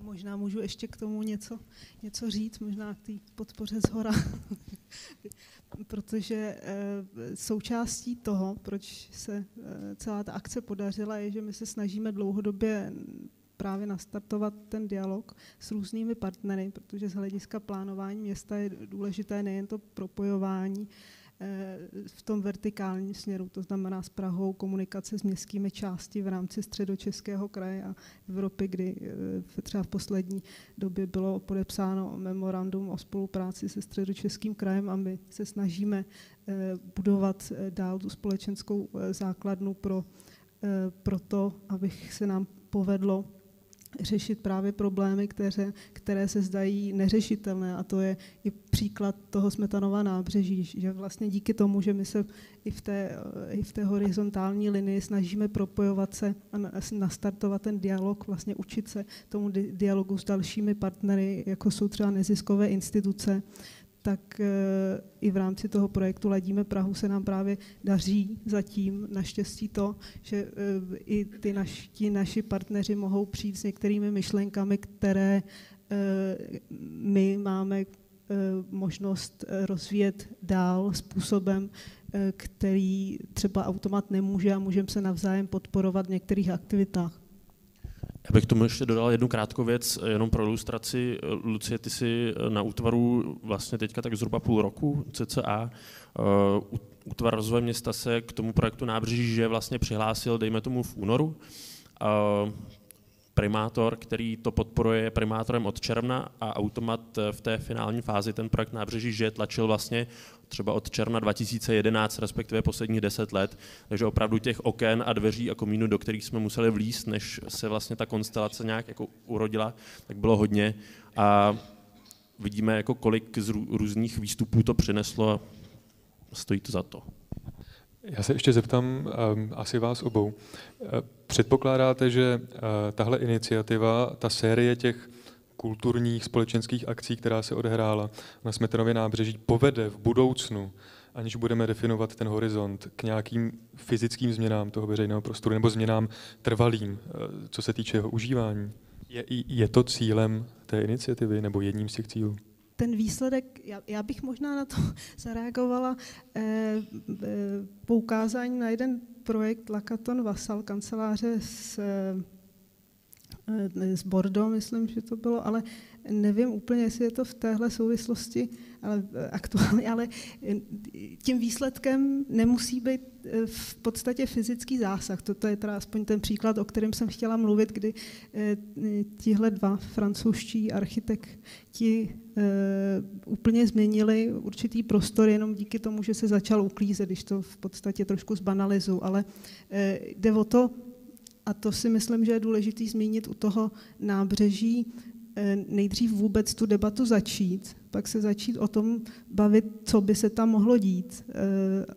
Možná můžu ještě k tomu něco, něco říct, možná k té podpoře z hora. [LAUGHS] Protože e, součástí toho, proč se e, celá ta akce podařila, je, že my se snažíme dlouhodobě právě nastartovat ten dialog s různými partnery, protože z hlediska plánování města je důležité nejen to propojování v tom vertikálním směru, to znamená s Prahou, komunikace s městskými části v rámci středočeského kraje a Evropy, kdy eh, třeba v poslední době bylo podepsáno memorandum o spolupráci se středočeským krajem a my se snažíme eh, budovat eh, dál tu společenskou základnu pro, pro to, abych se nám povedlo řešit právě problémy, které, které se zdají neřešitelné. A to je i příklad toho Smetanova nábřeží, že vlastně díky tomu, že my se i v té, i v té horizontální linii snažíme propojovat se a nastartovat ten dialog, vlastně učit se tomu dialogu s dalšími partnery, jako jsou třeba neziskové instituce, tak eh, i v rámci toho projektu Ladíme Prahu se nám právě daří zatím naštěstí to, že eh, i ty naši, ti naši partneři mohou přijít s některými myšlenkami, které eh, my máme možnost rozvíjet dál způsobem, který třeba automat nemůže a můžeme se navzájem podporovat v některých aktivitách. Já bych tomu ještě dodal jednu krátkou věc, jenom pro ilustraci. Lucie, ty jsi na útvaru vlastně teďka tak zhruba půl roku, cca. Útvar rozvoje města se k tomu projektu nábřeží, že vlastně přihlásil, dejme tomu v únoru. Primátor, který to podporuje, je primátorem od června a automat v té finální fázi ten projekt nábřeží, že tlačil vlastně třeba od června 2011, respektive posledních deset let. Takže opravdu těch oken a dveří a komínů, do kterých jsme museli vlíst, než se vlastně ta konstelace nějak jako urodila, tak bylo hodně. A vidíme, jako kolik z různých výstupů to přineslo a stojí to za to. Já se ještě zeptám um, asi vás obou. Uh, předpokládáte, že uh, tahle iniciativa, ta série těch kulturních společenských akcí, která se odehrála na Smetanově nábřeží, povede v budoucnu, aniž budeme definovat ten horizont, k nějakým fyzickým změnám toho veřejného prostoru nebo změnám trvalým, eh, co se týče jeho užívání? Je, je to cílem té iniciativy nebo jedním z těch cílů? Ten výsledek, já, já bych možná na to [LAUGHS] zareagovala eh, eh, poukázání na jeden projekt Lakaton Vasal, kanceláře s, eh, z Bordeaux, myslím, že to bylo, ale nevím úplně, jestli je to v téhle souvislosti ale eh, aktuálně, [LAUGHS] ale eh, tím výsledkem nemusí být eh, v podstatě fyzický zásah. Toto je teda aspoň ten příklad, o kterém jsem chtěla mluvit, kdy tihle dva francouzští architekti úplně změnili určitý prostor jenom díky tomu, že se začal uklízet, když to v podstatě trošku zbanalizu, ale jde o to, a to si myslím, že je důležité zmínit u toho nábřeží, nejdřív vůbec tu debatu začít, pak se začít o tom bavit, co by se tam mohlo dít, eh,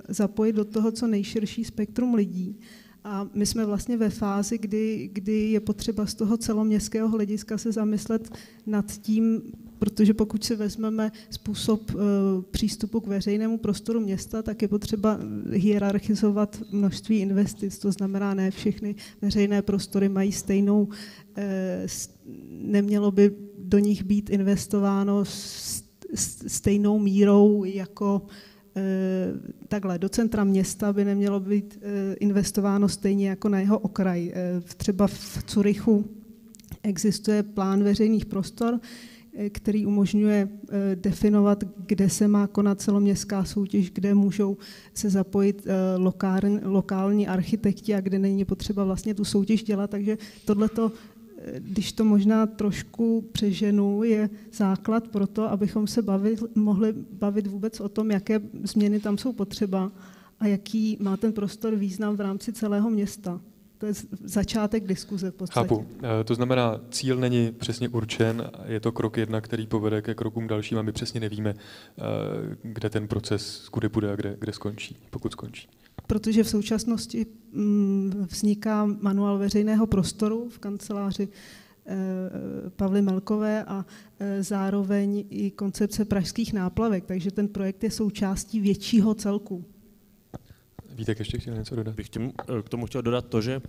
zapojit do toho co nejširší spektrum lidí. A my jsme vlastně ve fázi, kdy, kdy je potřeba z toho celoměstského hlediska se zamyslet nad tím, protože pokud si vezmeme způsob uh, přístupu k veřejnému prostoru města, tak je potřeba hierarchizovat množství investic, to znamená, ne všechny veřejné prostory mají stejnou, uh, nemělo by do nich být investováno stejnou mírou jako eh, takhle, do centra města by nemělo být eh, investováno stejně jako na jeho okraj. Eh, třeba v Curychu existuje plán veřejných prostor, který umožňuje definovat, kde se má konat celoměstská soutěž, kde můžou se zapojit lokální, lokální architekti a kde není potřeba vlastně tu soutěž dělat. Takže tohleto když to možná trošku přeženu, je základ pro to, abychom se bavit, mohli bavit vůbec o tom, jaké změny tam jsou potřeba a jaký má ten prostor význam v rámci celého města. To je začátek diskuze v podstatě. Chápu. Eh, to znamená, cíl není přesně určen, je to krok jedna, který povede ke krokům dalším a my přesně nevíme, eh, kde ten proces, kudy bude a kde, kde skončí, pokud skončí protože v současnosti mm, vzniká manuál veřejného prostoru v kanceláři eh, Pavly Melkové a zároveň i koncepce pražských náplavek, takže ten projekt je součástí většího celku. Vítek ještě chtěl něco dodat? Bych tím, eh, k tomu chtěl dodat to, že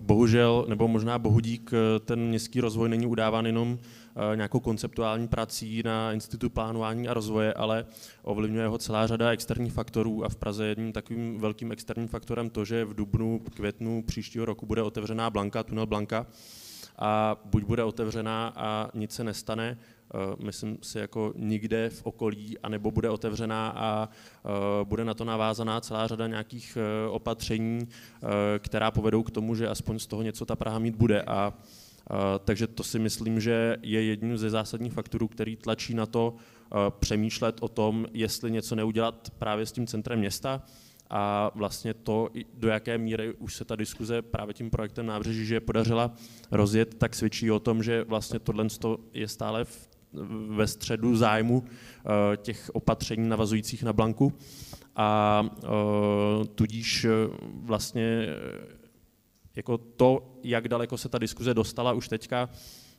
bohužel, nebo možná bohudík, ten městský rozvoj není udáván jenom Eh, nějakou konceptuální prací na Institutu plánování a rozvoje, ale ovlivňuje ho celá řada externích faktorů a v Praze jedním takovým velkým externím faktorem to, že v dubnu, květnu příštího roku bude otevřená Blanka, tunel Blanka, a buď bude otevřená a nic se nestane, myslím si jako nikde v okolí, anebo bude otevřená a uh, bude na to navázaná celá řada nějakých uh, opatření, která povedou k tomu, že aspoň z toho něco ta Praha mít bude. A takže to si myslím, že je jedním ze zásadních faktorů, který tlačí na to přemýšlet o tom, jestli něco neudělat právě s tím centrem města a vlastně to, do jaké míry už se ta diskuze právě tím projektem nábřeží, že je podařila rozjet, tak svědčí o tom, že vlastně tohle je stále v, ve středu zájmu těch opatření navazujících na Blanku a tudíž vlastně jako to, jak daleko se ta diskuze dostala už teďka,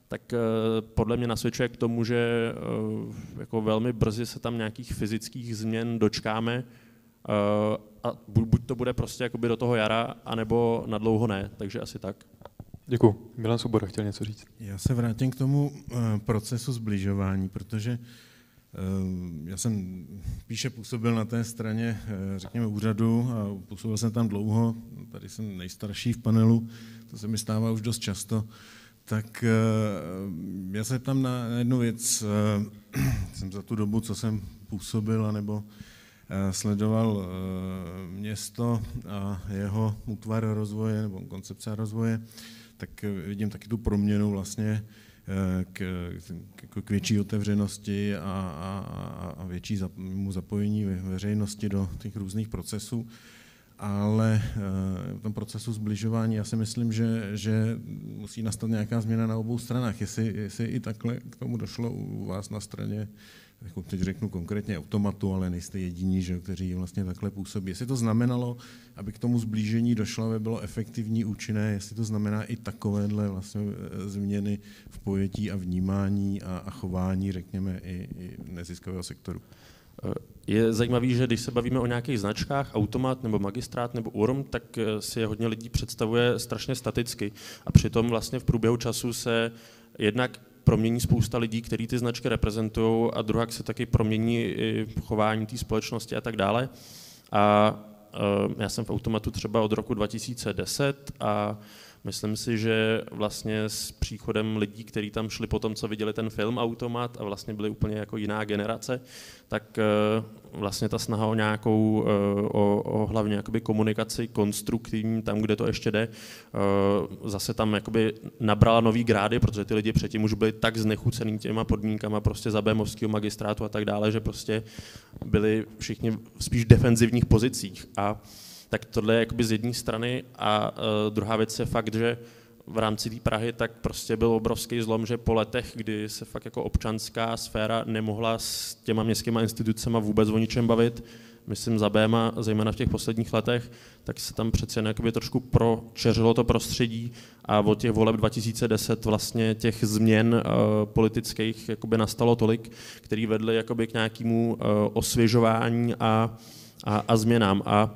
tak eh, podle mě nasvědčuje k tomu, že eh, jako velmi brzy se tam nějakých fyzických změn dočkáme eh, a buď to bude prostě jakoby do toho jara, anebo na dlouho ne, takže asi tak. Děkuji. Milan Svoboda chtěl něco říct. Já se vrátím k tomu procesu zbližování, protože já jsem píše působil na té straně, řekněme, úřadu a působil jsem tam dlouho, tady jsem nejstarší v panelu, to se mi stává už dost často, tak eh, já se tam na jednu věc, eh, [CLEARS THROAT] jsem za tu dobu, co jsem působil, nebo eh, sledoval město a jeho útvar rozvoje nebo koncepce rozvoje, tak vidím taky tu proměnu vlastně k, k větší otevřenosti a, a, a většímu zapojení veřejnosti do těch různých procesů ale eh, v tom procesu zbližování já si myslím, že, že musí nastat nějaká změna na obou stranách. Jestli, jestli i takhle k tomu došlo u vás na straně, jako teď řeknu konkrétně automatu, ale nejste jediní, že, kteří vlastně takhle působí. Jestli to znamenalo, aby k tomu zblížení došlo, aby bylo efektivní, účinné, jestli to znamená i takovéhle vlastně eh, změny v pojetí a vnímání a, a chování, řekněme, i, i neziskového sektoru. Eh, je zajímavé, že když se bavíme o nějakých značkách, automat nebo magistrát nebo URM, tak eh, si je hodně lidí představuje strašně staticky. A přitom vlastně v průběhu času se jednak promění spousta lidí, kteří ty značky reprezentují a druhá se taky promění i chování té společnosti a tak dále. A uh, já jsem v automatu třeba od roku 2010 a Myslím si, že vlastně s příchodem lidí, kteří tam šli po tom, co viděli ten film Automat a vlastně byli úplně jako jiná generace, tak eh, vlastně ta snaha o nějakou, eh, o, o hlavně jakoby komunikaci konstruktivní tam, kde to ještě jde, eh, zase tam jakoby nabrala nový grády, protože ty lidi předtím už byli tak znechucený těma podmínkama prostě za bémovského magistrátu a tak dále, že prostě byli všichni spíš defenzivních pozicích. A tak tohle je jakoby z jedné strany a uh, druhá věc je fakt, že v rámci té Prahy tak prostě byl obrovský zlom, že po letech, kdy se fakt jako občanská sféra nemohla s těma městskými institucemi vůbec o ničem bavit, myslím za BEMA, zejména v těch posledních letech, tak se tam přece jen trošku pročeřilo to prostředí a od těch voleb 2010 vlastně těch změn uh, politických jakoby nastalo tolik, který vedly jakoby k nějakému uh, osvěžování a, a, a změnám. A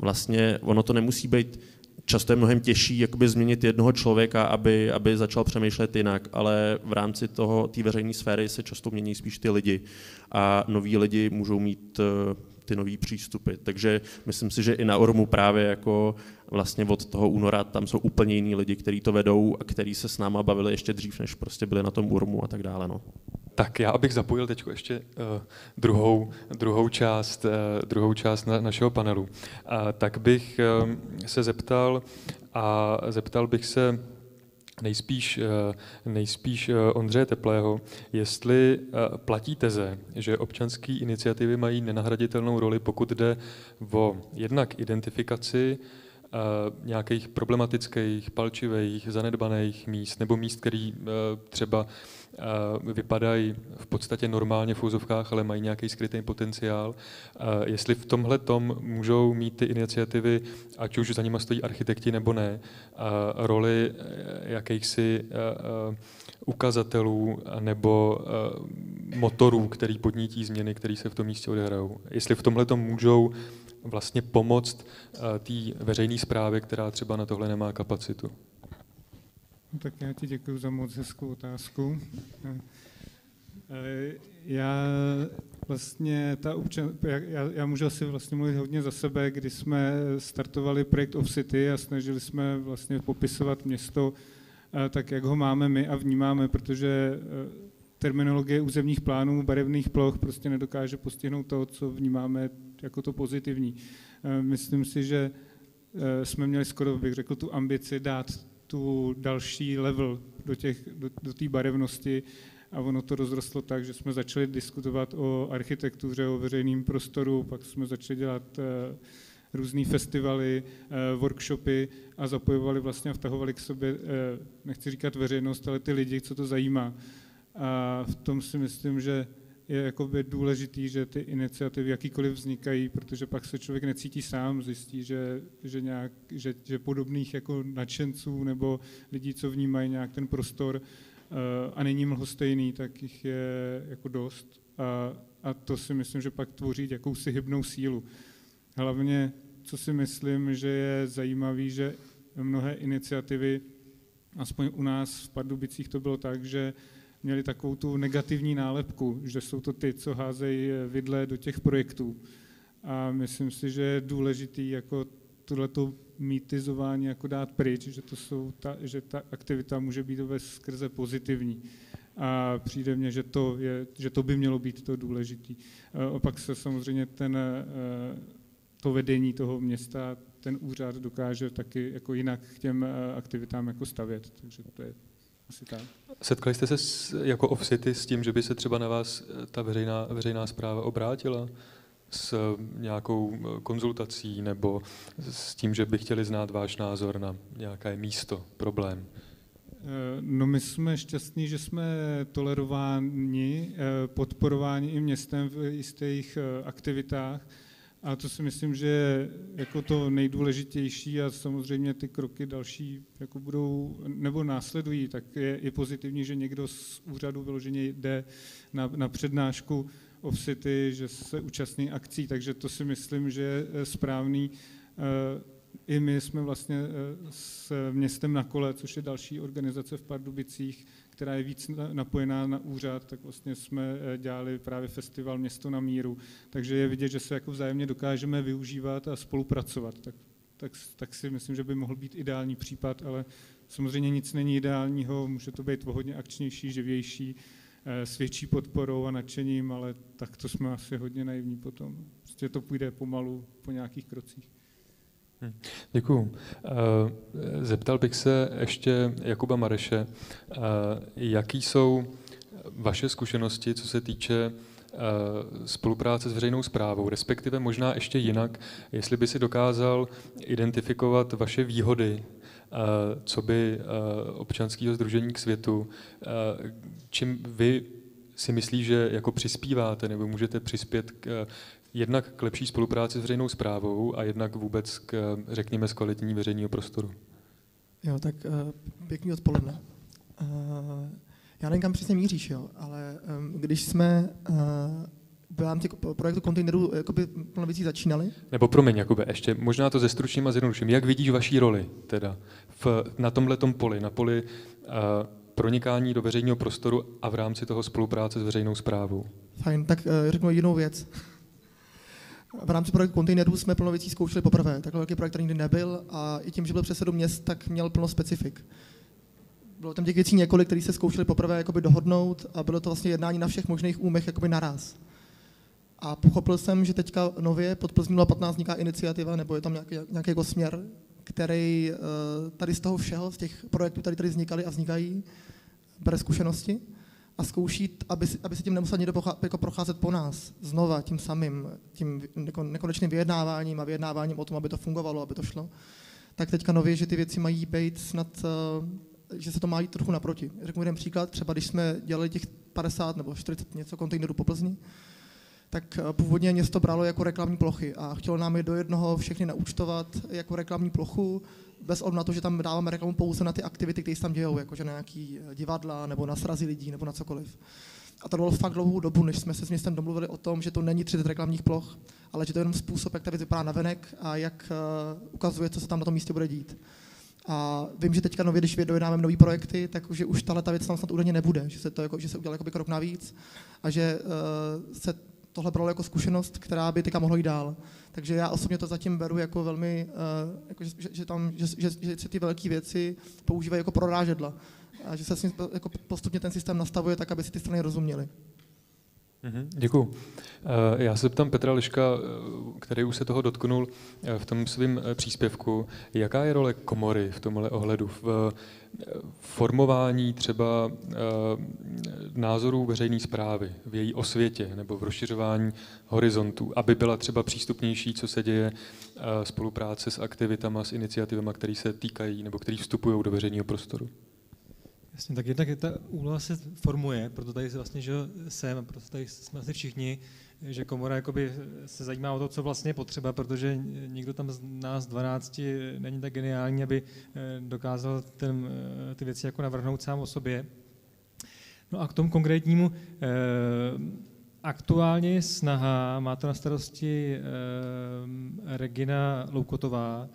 vlastně ono to nemusí být, často je mnohem těžší jakoby změnit jednoho člověka, aby, aby začal přemýšlet jinak, ale v rámci toho té veřejné sféry se často mění spíš ty lidi a noví lidi můžou mít eh, ty nové přístupy. Takže myslím si, že i na Ormu právě jako vlastně od toho února tam jsou úplně jiní lidi, kteří to vedou a kteří se s náma bavili ještě dřív, než prostě byli na tom Urmu a tak dále. No. Tak já abych zapojil teď ještě uh, druhou, druhou část, uh, druhou část na, našeho panelu. Uh, tak bych uh, se zeptal a zeptal bych se nejspíš, nejspíš Ondřeje Teplého, jestli platí teze, že občanské iniciativy mají nenahraditelnou roli, pokud jde o jednak identifikaci nějakých problematických, palčivých, zanedbaných míst nebo míst, které třeba vypadají v podstatě normálně v úzovkách, ale mají nějaký skrytý potenciál. Jestli v tomhle tom můžou mít ty iniciativy, ať už za nimi stojí architekti nebo ne, roli e, jakýchsi ukazatelů nebo motorů, který podnítí změny, které se v tom místě odehrajou. Jestli v tomhle tom můžou vlastně pomoct té veřejné zprávě, která třeba na tohle nemá kapacitu. No, tak já ti děkuji za moc hezkou otázku. Eh, já vlastně, ta občan, já, já můžu asi vlastně mluvit hodně za sebe, kdy jsme startovali projekt Off City a snažili jsme vlastně popisovat město eh, tak, jak ho máme my a vnímáme, protože eh, terminologie územních plánů, barevných ploch prostě nedokáže postihnout to, co vnímáme jako to pozitivní. Myslím si, že jsme měli skoro, bych řekl, tu ambici dát tu další level do té do, do barevnosti a ono to rozrostlo tak, že jsme začali diskutovat o architektuře, o veřejném prostoru, pak jsme začali dělat uh, různé festivaly, uh, workshopy a zapojovali vlastně a vtahovali k sobě, uh, nechci říkat veřejnost, ale ty lidi, co to zajímá. A v tom si myslím, že je jakoby důležitý, že ty iniciativy jakýkoliv vznikají, protože pak se člověk necítí sám, zjistí, že, že, nějak, že, že podobných jako nadšenců nebo lidí, co vnímají nějak ten prostor uh, a není mlhostejný, tak jich je jako dost. A, a to si myslím, že pak tvoří jakousi hybnou sílu. Hlavně, co si myslím, že je zajímavé, že mnohé iniciativy, aspoň u nás v Pardubicích to bylo tak, že uh, měli takovou tu negativní nálepku, že jsou to ty, co házejí vidle do těch projektů. A myslím si, že je důležitý jako tohleto mýtizování jako dát pryč, že, to jsou ta, že ta aktivita může být ve skrze pozitivní. A přijde mně, že to, je, že to by mělo být to důležitý. Opak se samozřejmě ten, to vedení toho města, ten úřad dokáže taky jako jinak k těm aktivitám jako stavět. Takže to je asi tak. Setkali jste se s, jako off-city s tím, že by se třeba na vás eh, ta veřejná, veřejná zpráva obrátila s eh, nějakou eh, konzultací nebo s tím, že by chtěli znát váš názor na nějaké místo, problém? No my jsme šťastní, že jsme tolerováni, podporováni i městem v jistých aktivitách, a to si myslím, že je jako to nejdůležitější a samozřejmě ty kroky další jako budou, nebo následují, tak je, je pozitivní, že někdo z úřadu vyloženě jde na, na přednášku of City, že se účastní akcí, takže to si myslím, že je správný. I my jsme vlastně s městem na kole, což je další organizace v Pardubicích, která je víc napojená na úřad, tak vlastně jsme dělali právě festival Město na míru. Takže je vidět, že se jako vzájemně dokážeme využívat a spolupracovat. Tak, tak, tak si myslím, že by mohl být ideální případ, ale samozřejmě nic není ideálního, může to být hodně akčnější, živější, s větší podporou a nadšením, ale tak to jsme asi hodně naivní potom. Prostě to půjde pomalu po nějakých krocích. Hm, Děkuju. Zeptal bych se ještě Jakuba Mareše, jaký jsou vaše zkušenosti, co se týče spolupráce s veřejnou zprávou, respektive možná ještě jinak, jestli by si dokázal identifikovat vaše výhody, co by občanského združení k světu, čím vy si myslí, že jako přispíváte nebo můžete přispět k, jednak k lepší spolupráci s veřejnou zprávou a jednak vůbec k, řekněme, zkvalitnění veřejného prostoru. Jo, tak uh, pěkný odpoledne. Uh, já nevím, kam přesně míříš, jo, ale když jsme uh, v rámci projektu kontejnerů jakoby plno věcí začínali? Nebo promiň, Jakube, ještě možná to ze stručním a zjednoduším. Jak vidíš vaší roli teda v, na tomhle poli, na poli uh, pronikání do veřejného prostoru a v rámci toho spolupráce s veřejnou zprávou? Fajn, tak uh, řeknu jinou věc. V rámci projektu kontejnerů jsme plno věcí zkoušeli poprvé. Takhle velký projekt, nikdy nebyl a i tím, že byl přes sedm měst, tak měl plno specifik. Bylo tam těch věcí několik, které se zkoušeli poprvé jakoby dohodnout a bylo to vlastně jednání na všech možných úmech jakoby naraz. A pochopil jsem, že teďka nově pod Plzní 15 vzniká iniciativa, nebo je tam nějaký, nějaký jako směr, který tady z toho všeho, z těch projektů, tady tady vznikaly a vznikají, bere zkušenosti a zkouší, aby, aby se tím nemusel někdo jako procházet po nás znova tím samým, tím jako nekonečným vyjednáváním a vyjednáváním o tom, aby to fungovalo, aby to šlo. Tak teďka nově, že ty věci mají být snad, že se to má jít trochu naproti. Řeknu jeden příklad, třeba když jsme dělali těch 50 nebo 40 něco kontejnerů po Plzni, tak původně město bralo jako reklamní plochy a chtělo nám je do jednoho všechny naúčtovat jako reklamní plochu, bez ohledu na to, že tam dáváme reklamu pouze na ty aktivity, které se tam dějou, jakože na nějaký divadla nebo na srazy lidí nebo na cokoliv. A to bylo fakt dlouhou dobu, než jsme se s městem domluvili o tom, že to není 30 reklamních ploch, ale že to je jenom způsob, jak ta věc vypadá navenek a jak uh, ukazuje, co se tam na tom místě bude dít. A vím, že teďka nově, když dojednáme nové projekty, tak že už tahle ta věc tam snad údajně nebude, že se to jako, že se udělal krok navíc a že uh, se tohle bralo jako zkušenost, která by teďka mohla jít dál. Takže já osobně to zatím beru jako velmi, uh, jako že, že, tam, že, že, že se ty velké věci používají jako prorážedla a že se s ním jako postupně ten systém nastavuje tak, aby si ty strany rozuměly. Děkuji. Já se ptám Petra Liška, který už se toho dotknul v tom svém příspěvku. Jaká je role komory v tomhle ohledu? V formování třeba názorů veřejné zprávy, v její osvětě nebo v rozšiřování horizontů, aby byla třeba přístupnější, co se děje spolupráce s aktivitama, s iniciativami, které se týkají nebo které vstupují do veřejného prostoru? Jasně, tak jednak ta úloha se formuje, proto tady vlastně že jsem, proto tady jsme asi všichni, že komora jakoby se zajímá o to, co vlastně je potřeba, protože nikdo tam z nás 12 není tak geniální, aby dokázal ten, ty věci jako navrhnout sám o sobě. No a k tomu konkrétnímu, aktuálně je snaha, má to na starosti Regina Loukotová,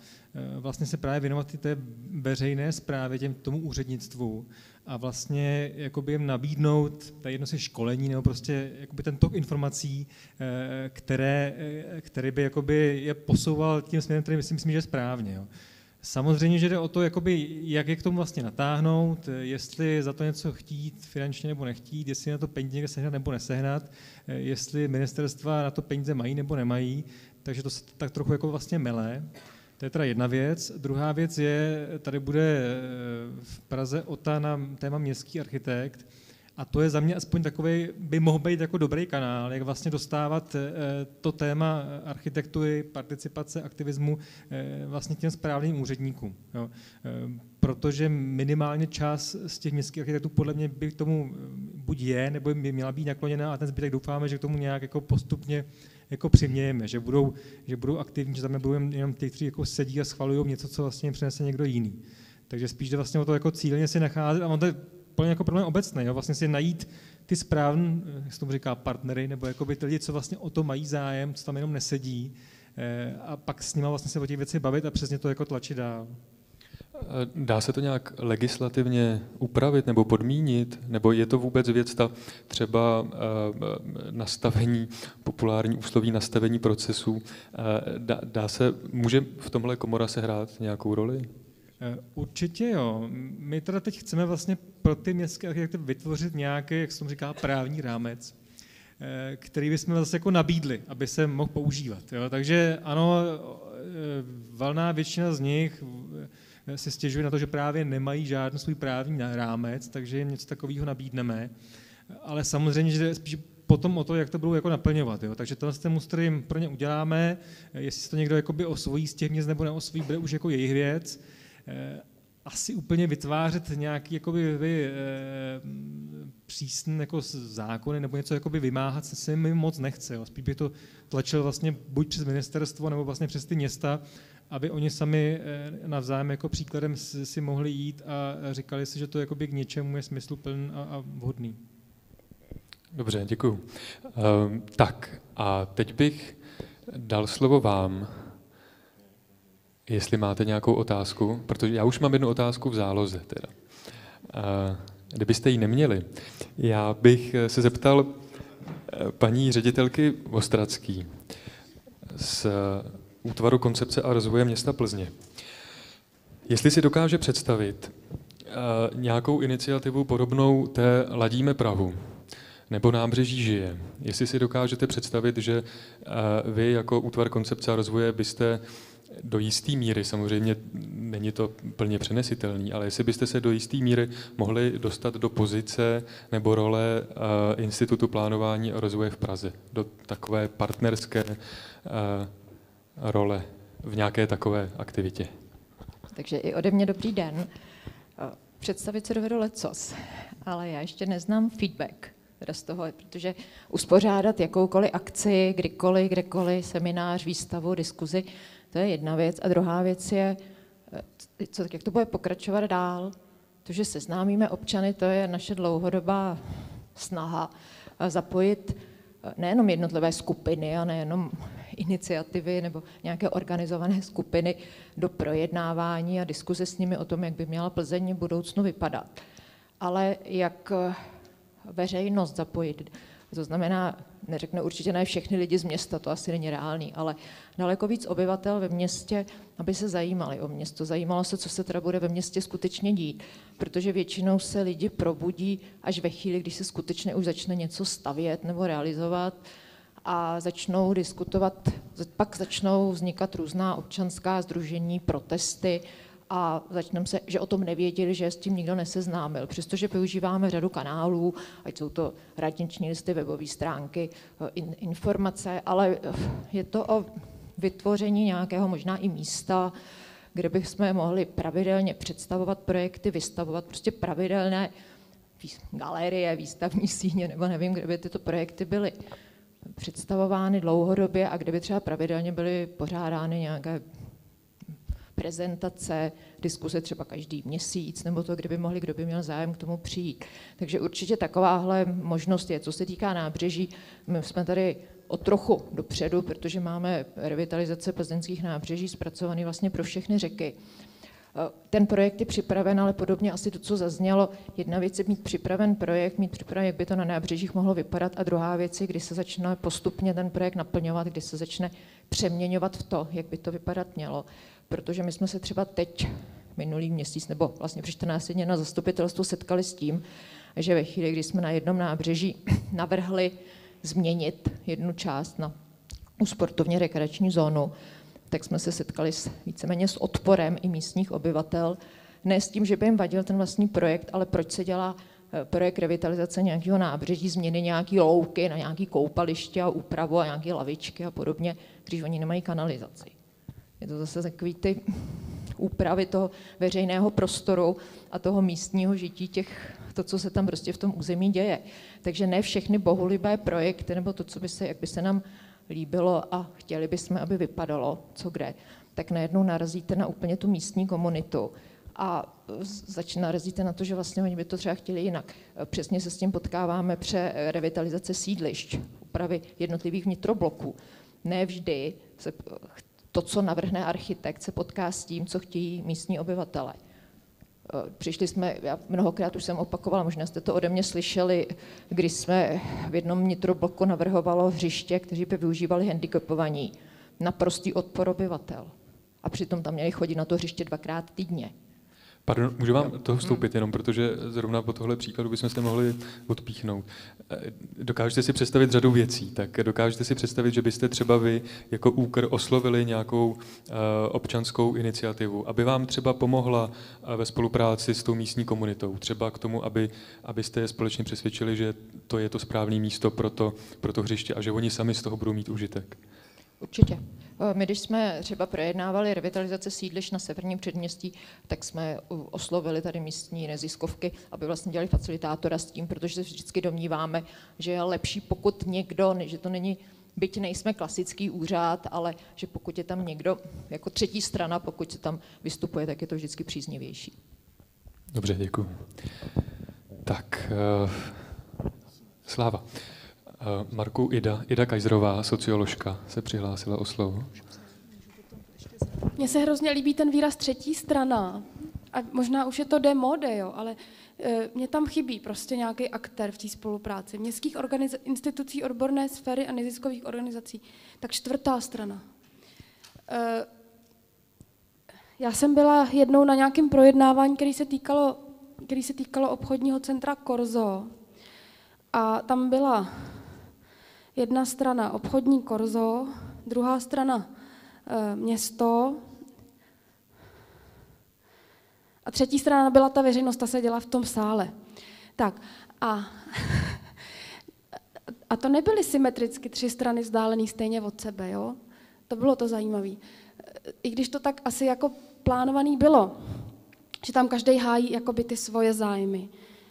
vlastně se právě věnovat té veřejné zprávě, těm, tomu úřednictvu a vlastně jakoby jim nabídnout, tady jedno se školení, nebo prostě jakoby ten tok informací, které, který by jakoby je posouval tím směrem, který myslím, myslím že je správně. Jo. Samozřejmě, že jde o to, jakoby, jak je k tomu vlastně natáhnout, jestli za to něco chtít finančně nebo nechtít, jestli na to peníze sehnat nebo nesehnat, jestli ministerstva na to peníze mají nebo nemají, takže to se tak trochu jako vlastně melé. To je teda jedna věc. Druhá věc je, tady bude v Praze OTA na téma městský architekt, a to je za mě aspoň takový, by mohl být jako dobrý kanál, jak vlastně dostávat to téma architektury, participace, aktivismu vlastně těm správným úředníkům. Jo. Protože minimálně čas z těch městských architektů podle mě by k tomu buď je, nebo by měla být nakloněna a ten zbytek doufáme, že k tomu nějak jako postupně jako přimějeme, že budou, že budou aktivní, že tam nebudou jenom ty, kteří jako sedí a schvalují něco, co vlastně přinese někdo jiný. Takže spíš jde vlastně o to jako cíleně si nacházet, a on to je plně jako problém obecný, jo? vlastně si najít ty správné, jak se tomu říká, partnery, nebo jakoby ty lidi, co vlastně o to mají zájem, co tam jenom nesedí, a pak s nimi vlastně se o těch věci bavit a přesně to jako tlačit dál. Dá se to nějak legislativně upravit nebo podmínit? Nebo je to vůbec věc ta třeba nastavení, populární úsloví nastavení procesů? Dá, dá se, může v tomhle komora se hrát nějakou roli? Určitě jo. My teda teď chceme vlastně pro ty městské architekty vytvořit nějaký, jak se tomu říká, právní rámec, který bychom zase jako nabídli, aby se mohl používat. Jo? Takže ano, valná většina z nich si stěžuje na to, že právě nemají žádný svůj právní rámec, takže jim něco takového nabídneme. Ale samozřejmě, že spíš potom o to, jak to budou jako naplňovat. Jo. Takže tenhle ten muster jim pro ně uděláme, jestli se to někdo jakoby osvojí z těch měst nebo neosvojí, bude už jako jejich věc. Eh, asi úplně vytvářet nějaký jakoby, vy, e, přísný jako zákony nebo něco jakoby vymáhat se, se mi moc nechce. Jo. Spíš bych to tlačil vlastně buď přes ministerstvo nebo vlastně přes ty města, aby oni sami eh, navzájem jako příkladem si mohli jít a říkali si, že to jakoby k něčemu je smysluplný a, a vhodný. Dobře, děkuji. Uh, tak a teď bych dal slovo vám, jestli máte nějakou otázku, protože já už mám jednu otázku v záloze. Teda. Uh, kdybyste ji neměli, já bych se zeptal paní ředitelky Ostracký z útvaru koncepce a rozvoje města Plzně. Jestli si dokáže představit uh, nějakou iniciativu podobnou té Ladíme Prahu, nebo nábřeží žije. Jestli si dokážete představit, že uh, vy jako útvar koncepce a rozvoje byste do jisté míry, samozřejmě není to plně přenesitelný, ale jestli byste se do jisté míry mohli dostat do pozice nebo role uh, Institutu plánování a rozvoje v Praze, do takové partnerské uh, role v nějaké takové aktivitě. Takže i ode mě dobrý den. Představit se dovedu lecos, ale já ještě neznám feedback z toho, protože uspořádat jakoukoliv akci, kdykoliv, kdekoliv, seminář, výstavu, diskuzi, to je jedna věc. A druhá věc je, co, jak to bude pokračovat dál. To, že seznámíme občany, to je naše dlouhodobá snaha zapojit nejenom jednotlivé skupiny a nejenom iniciativy nebo nějaké organizované skupiny do projednávání a diskuze s nimi o tom, jak by měla Plzeň v budoucnu vypadat. Ale jak veřejnost zapojit, to znamená, neřekne určitě ne všechny lidi z města, to asi není reálný, ale daleko víc obyvatel ve městě, aby se zajímali o město, zajímalo se, co se teda bude ve městě skutečně dít, protože většinou se lidi probudí až ve chvíli, když se skutečně už začne něco stavět nebo realizovat, a začnou diskutovat, pak začnou vznikat různá občanská združení, protesty a začneme se, že o tom nevěděli, že s tím nikdo neseznámil. Přestože využíváme řadu kanálů, ať jsou to radniční listy, webové stránky, eh, in, informace, ale je to o vytvoření nějakého možná i místa, kde bychom mohli pravidelně představovat projekty, vystavovat prostě pravidelné galerie, výstavní síně, nebo nevím, kde by tyto projekty byly představovány dlouhodobě a kde by třeba pravidelně byly pořádány nějaké prezentace, diskuse třeba každý měsíc, nebo to, kdyby mohli, kdo by měl zájem k tomu přijít. Takže určitě takováhle možnost je. Co se týká nábřeží, my jsme tady o trochu dopředu, protože máme revitalizace plzeňských nábřeží zpracovaný vlastně pro všechny řeky. Eh, ten projekt je připraven, ale podobně asi to, co zaznělo, jedna věc je mít připraven projekt, mít připraven, jak by to na nábřežích mohlo vypadat a druhá věc je, kdy se začne postupně ten projekt naplňovat, kdy se začne přeměňovat v to, jak by to vypadat mělo. Protože my jsme se třeba teď, minulý měsíc, nebo vlastně při 14 dní na zastupitelstvu setkali s tím, že ve chvíli, kdy jsme na jednom nábřeží [CLEARS THROAT] navrhli změnit jednu část na sportovně rekreační zónu, tak jsme se setkali s, víceméně s odporem i místních obyvatel. Ne s tím, že by jim vadil ten vlastní projekt, ale proč se dělá eh, projekt revitalizace nějakého nábřeží, změny nějaké louky na nějaké koupaliště a úpravu a nějaké lavičky a podobně, když oni nemají kanalizaci. Je to zase takový ty úpravy toho veřejného prostoru a toho místního žití těch, to, co se tam prostě v tom území děje. Takže ne všechny bohulibé projekty, nebo to, co by se, jak by se nám líbilo a chtěli bychom, aby vypadalo, co kde, tak najednou narazíte na úplně tu místní komunitu a začíná narazíte na to, že vlastně oni by to třeba chtěli jinak. Přesně se s tím potkáváme pře revitalizace sídlišť, úpravy jednotlivých vnitrobloků. Ne vždy se to, co navrhne architekt, se potká s tím, co chtějí místní obyvatele. Přišli jsme, já mnohokrát už jsem opakovala, možná jste to ode mě slyšeli, když jsme v jednom vnitrobloku navrhovalo hřiště, kteří by využívali handicapovaní. Naprostý odpor obyvatel. A přitom tam měli chodit na to hřiště dvakrát týdně. Pardon, můžu vám toho vstoupit jenom, protože zrovna po tohle příkladu bychom se mohli odpíchnout. Eh, dokážete si představit řadu věcí, tak dokážete si představit, že byste třeba vy jako úkr oslovili nějakou uh, občanskou iniciativu, aby vám třeba pomohla uh, ve spolupráci s tou místní komunitou, třeba k tomu, aby, abyste je společně přesvědčili, že to je to správné místo pro to, pro to hřiště a že oni sami z toho budou mít užitek. Určitě. Eh, my, když jsme třeba projednávali revitalizace sídliš na severním předměstí, tak jsme oslovili tady místní neziskovky, aby vlastně dělali facilitátora s tím, protože se vždycky domníváme, že je lepší, pokud někdo, že to není byť nejsme klasický úřad, ale že pokud je tam někdo jako třetí strana, pokud se tam vystupuje, tak je to vždycky příznivější. Dobře, děkuji. Tak, uh, Sláva. Marku Ida, Ida Kajzrová, socioložka, se přihlásila o slovo. Mně se hrozně líbí ten výraz třetí strana. A možná už je to demode, jo, ale e, mně tam chybí prostě nějaký aktér v té spolupráci. Městských institucí odborné sféry a neziskových organizací. Tak čtvrtá strana. E, já jsem byla jednou na nějakém projednávání, který se týkalo, který se týkalo obchodního centra Korzo. A tam byla jedna strana obchodní korzo, druhá strana e, město a třetí strana byla ta veřejnost, ta seděla v tom sále. Tak a, [LAUGHS] a to nebyly symetricky tři strany vzdálené stejně od sebe, jo? To bylo to zajímavé. I když to tak asi jako plánovaný bylo, že tam každý hájí jakoby ty svoje zájmy.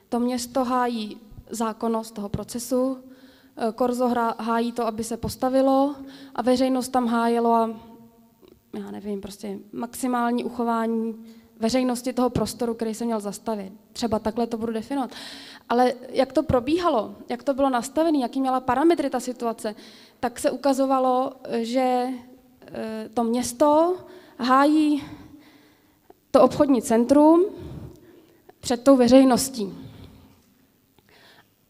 To město hájí zákonnost toho procesu, Eh, Korzo hájí to, aby se postavilo a veřejnost tam hájelo a já nevím, prostě maximální uchování veřejnosti toho prostoru, který se měl zastavit. Třeba takhle to budu definovat. Ale jak to probíhalo, jak to bylo nastavené, jaký měla parametry ta situace, tak se ukazovalo, že eh, to město hájí to obchodní centrum před tou veřejností.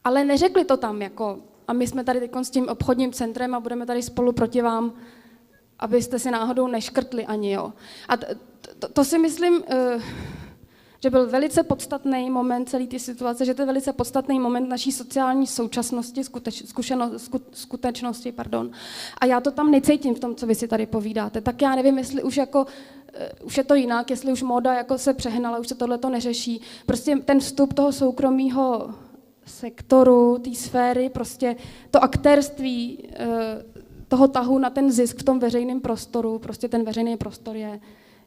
Ale neřekli to tam jako a my jsme tady teď s tím obchodním centrem a budeme tady spolu proti vám, abyste si náhodou neškrtli ani, jo. A to, to, to si myslím, uh, že byl velice podstatný moment celé té situace, že to je velice podstatný moment naší sociální současnosti, skuteč, zkušeno, sku, skutečnosti, pardon. A já to tam necítím v tom, co vy si tady povídáte. Tak já nevím, jestli už jako uh, už je to jinak, jestli už moda jako se přehnala, už se tohle to neřeší. Prostě ten vstup toho soukromého sektoru, té sféry, prostě to aktérství eh, toho tahu na ten zisk v tom veřejném prostoru, prostě ten veřejný prostor je,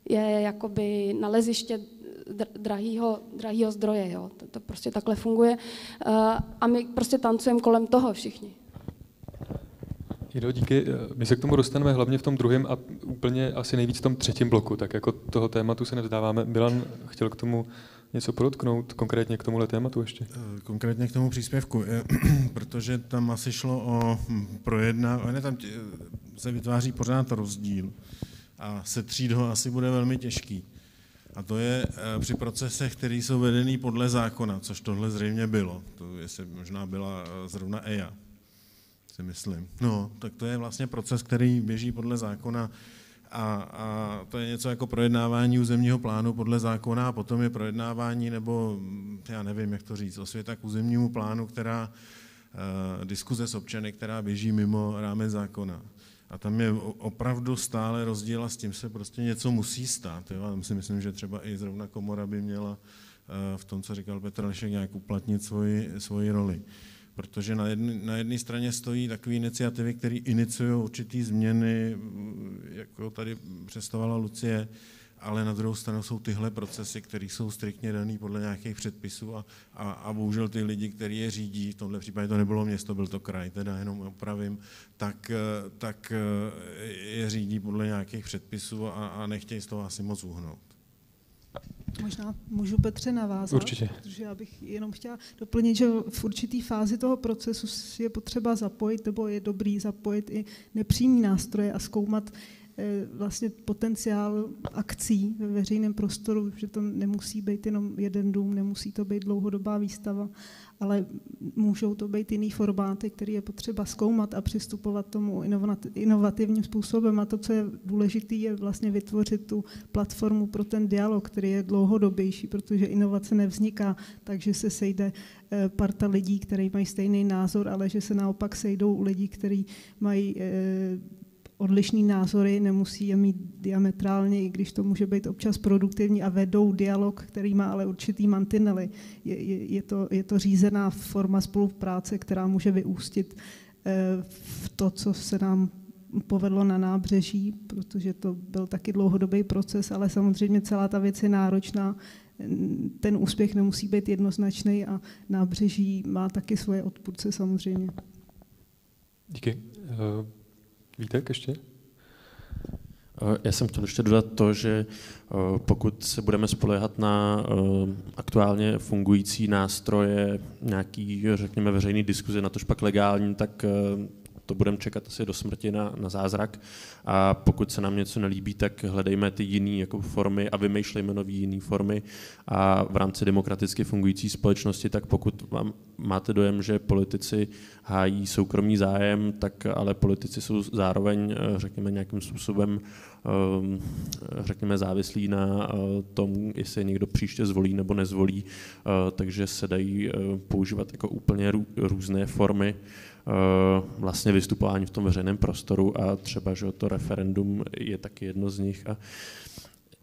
je jakoby naleziště drahýho, drahýho zdroje. Jo. To, to prostě takhle funguje. Eh, a my prostě tancujeme kolem toho všichni. Jido, díky. My se k tomu dostaneme hlavně v tom druhém a úplně asi nejvíc v tom třetím bloku, tak jako toho tématu se nevzdáváme. Milan chtěl k tomu něco podotknout konkrétně k tomuhle tématu ještě? Eh, konkrétně k tomu příspěvku, [CLEARS THROAT] protože tam asi šlo o hm, projednávání, tam se vytváří pořád rozdíl a setřít ho asi bude velmi těžký. A to je eh, při procesech, které jsou vedený podle zákona, což tohle zřejmě bylo. To jestli možná byla eh, zrovna EIA, si myslím. No, tak to je vlastně proces, který běží podle zákona a, a to je něco jako projednávání územního plánu podle zákona a potom je projednávání nebo, já nevím, jak to říct, osvěta k územnímu plánu, která, uh, diskuze s občany, která běží mimo rámec zákona. A tam je opravdu stále rozdíl a s tím se prostě něco musí stát. Jo? A tam si myslím, že třeba i zrovna komora by měla uh, v tom, co říkal Petr Lešek, nějak uplatnit svoji, svoji roli. Protože na jedné na straně stojí takové iniciativy, které iniciují určité změny, jako tady představovala Lucie, ale na druhou stranu jsou tyhle procesy, které jsou striktně dané podle nějakých předpisů a, a, a bohužel ty lidi, kteří je řídí, v tomhle případě to nebylo město, byl to kraj, teda jenom opravím, tak, tak je řídí podle nějakých předpisů a, a nechtějí z toho asi moc uhnout. Možná můžu Petře navázat, Určitě. protože já bych jenom chtěla doplnit, že v určitý fázi toho procesu je potřeba zapojit, nebo je dobrý zapojit i nepřímý nástroje a zkoumat vlastně potenciál akcí ve veřejném prostoru, že to nemusí být jenom jeden dům, nemusí to být dlouhodobá výstava, ale můžou to být jiný formáty, které je potřeba zkoumat a přistupovat tomu inovativním způsobem. A to, co je důležité, je vlastně vytvořit tu platformu pro ten dialog, který je dlouhodobější, protože inovace nevzniká takže se sejde eh, parta lidí, kteří mají stejný názor, ale že se naopak sejdou lidi, kteří mají eh, odlišný názory, nemusí je mít diametrálně, i když to může být občas produktivní a vedou dialog, který má ale určitý mantinely. Je, je, je, to, je to řízená forma spolupráce, která může vyústit eh, v to, co se nám povedlo na nábřeží, protože to byl taky dlouhodobý proces, ale samozřejmě celá ta věc je náročná. Ten úspěch nemusí být jednoznačný a nábřeží má taky svoje odpůrce samozřejmě. Díky. Vítek ještě? Eh, já jsem chtěl ještě dodat to, že eh, pokud se budeme spolehat na eh, aktuálně fungující nástroje, nějaký, řekněme, veřejný diskuze, na tož pak legální, tak to budeme čekat asi do smrti na, na zázrak. A pokud se nám něco nelíbí, tak hledejme ty jiné jako formy a vymýšlejme nové jiné formy. A v rámci demokraticky fungující společnosti, tak pokud vám, máte dojem, že politici hájí soukromý zájem, tak ale politici jsou zároveň, řekněme, nějakým způsobem ehm, řekněme, závislí na eh, tom, jestli někdo příště zvolí nebo nezvolí, eh, takže se dají eh, používat jako úplně různé formy Eh, vlastně vystupování v tom veřejném prostoru a třeba, že to referendum je taky jedno z nich. A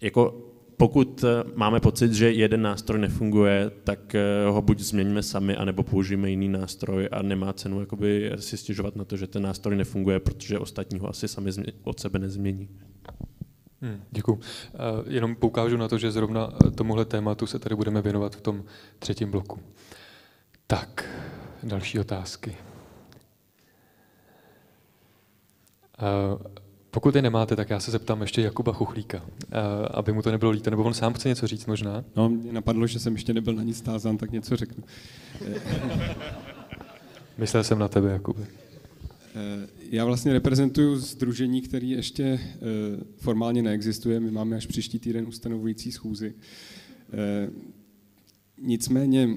jako pokud eh, máme pocit, že jeden nástroj nefunguje, tak eh, ho buď změníme sami, anebo použijeme jiný nástroj a nemá cenu jakoby si stěžovat na to, že ten nástroj nefunguje, protože ostatní ho asi sami od sebe nezmění. Hmm, děkuji. Jenom poukážu na to, že zrovna tomuhle tématu se tady budeme věnovat v tom třetím bloku. Tak, další otázky. Eh, pokud je nemáte, tak já se zeptám ještě Jakuba Chuchlíka, eh, aby mu to nebylo líto, nebo on sám chce něco říct možná? No, mě napadlo, že jsem ještě nebyl na nic tázán, tak něco řeknu. [LAUGHS] Myslel jsem na tebe, Jakube. Eh, já vlastně reprezentuju združení, které ještě formálně neexistuje. My máme až příští týden ustanovující schůzi. Nicméně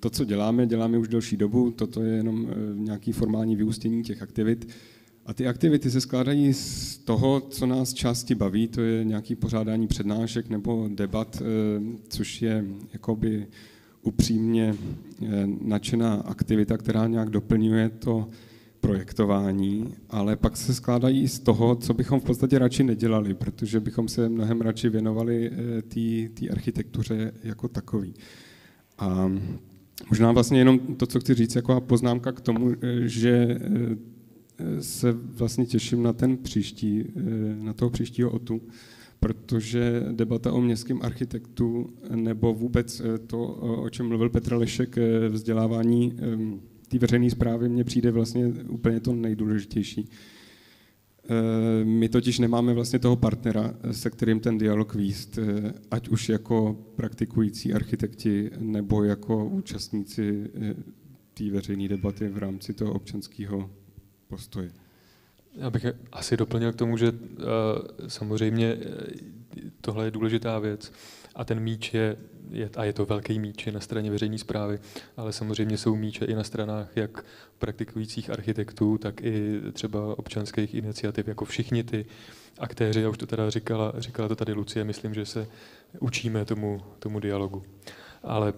to, co děláme, děláme už delší dobu. Toto je jenom nějaký formální vyústění těch aktivit. A ty aktivity se skládají z toho, co nás části baví, to je nějaký pořádání přednášek nebo debat, eh, což je jakoby upřímně eh, nadšená aktivita, která nějak doplňuje to projektování, ale pak se skládají z toho, co bychom v podstatě radši nedělali, protože bychom se mnohem radši věnovali eh, té architektuře jako takový. A možná vlastně jenom to, co chci říct, jako poznámka k tomu, že se vlastně těším na ten příští, eh, na toho příštího OTU, protože debata o městském architektu nebo vůbec eh, to, o čem mluvil Petr Lešek, eh, vzdělávání té veřejné zprávy, mně přijde vlastně úplně to nejdůležitější. My totiž nemáme vlastně toho partnera, se kterým ten dialog výst, ať už jako praktikující architekti nebo jako účastníci té veřejné debaty v rámci toho občanského postoj. Já bych asi doplnil k tomu, že uh, samozřejmě eh, tohle je důležitá věc a ten míč je, je, a je to velký míč je na straně veřejné zprávy, ale samozřejmě jsou míče i na stranách jak praktikujících architektů, tak i třeba občanských iniciativ, jako všichni ty aktéři, já už to teda říkala, říkala to tady Lucie, myslím, že se učíme tomu, tomu dialogu. Ale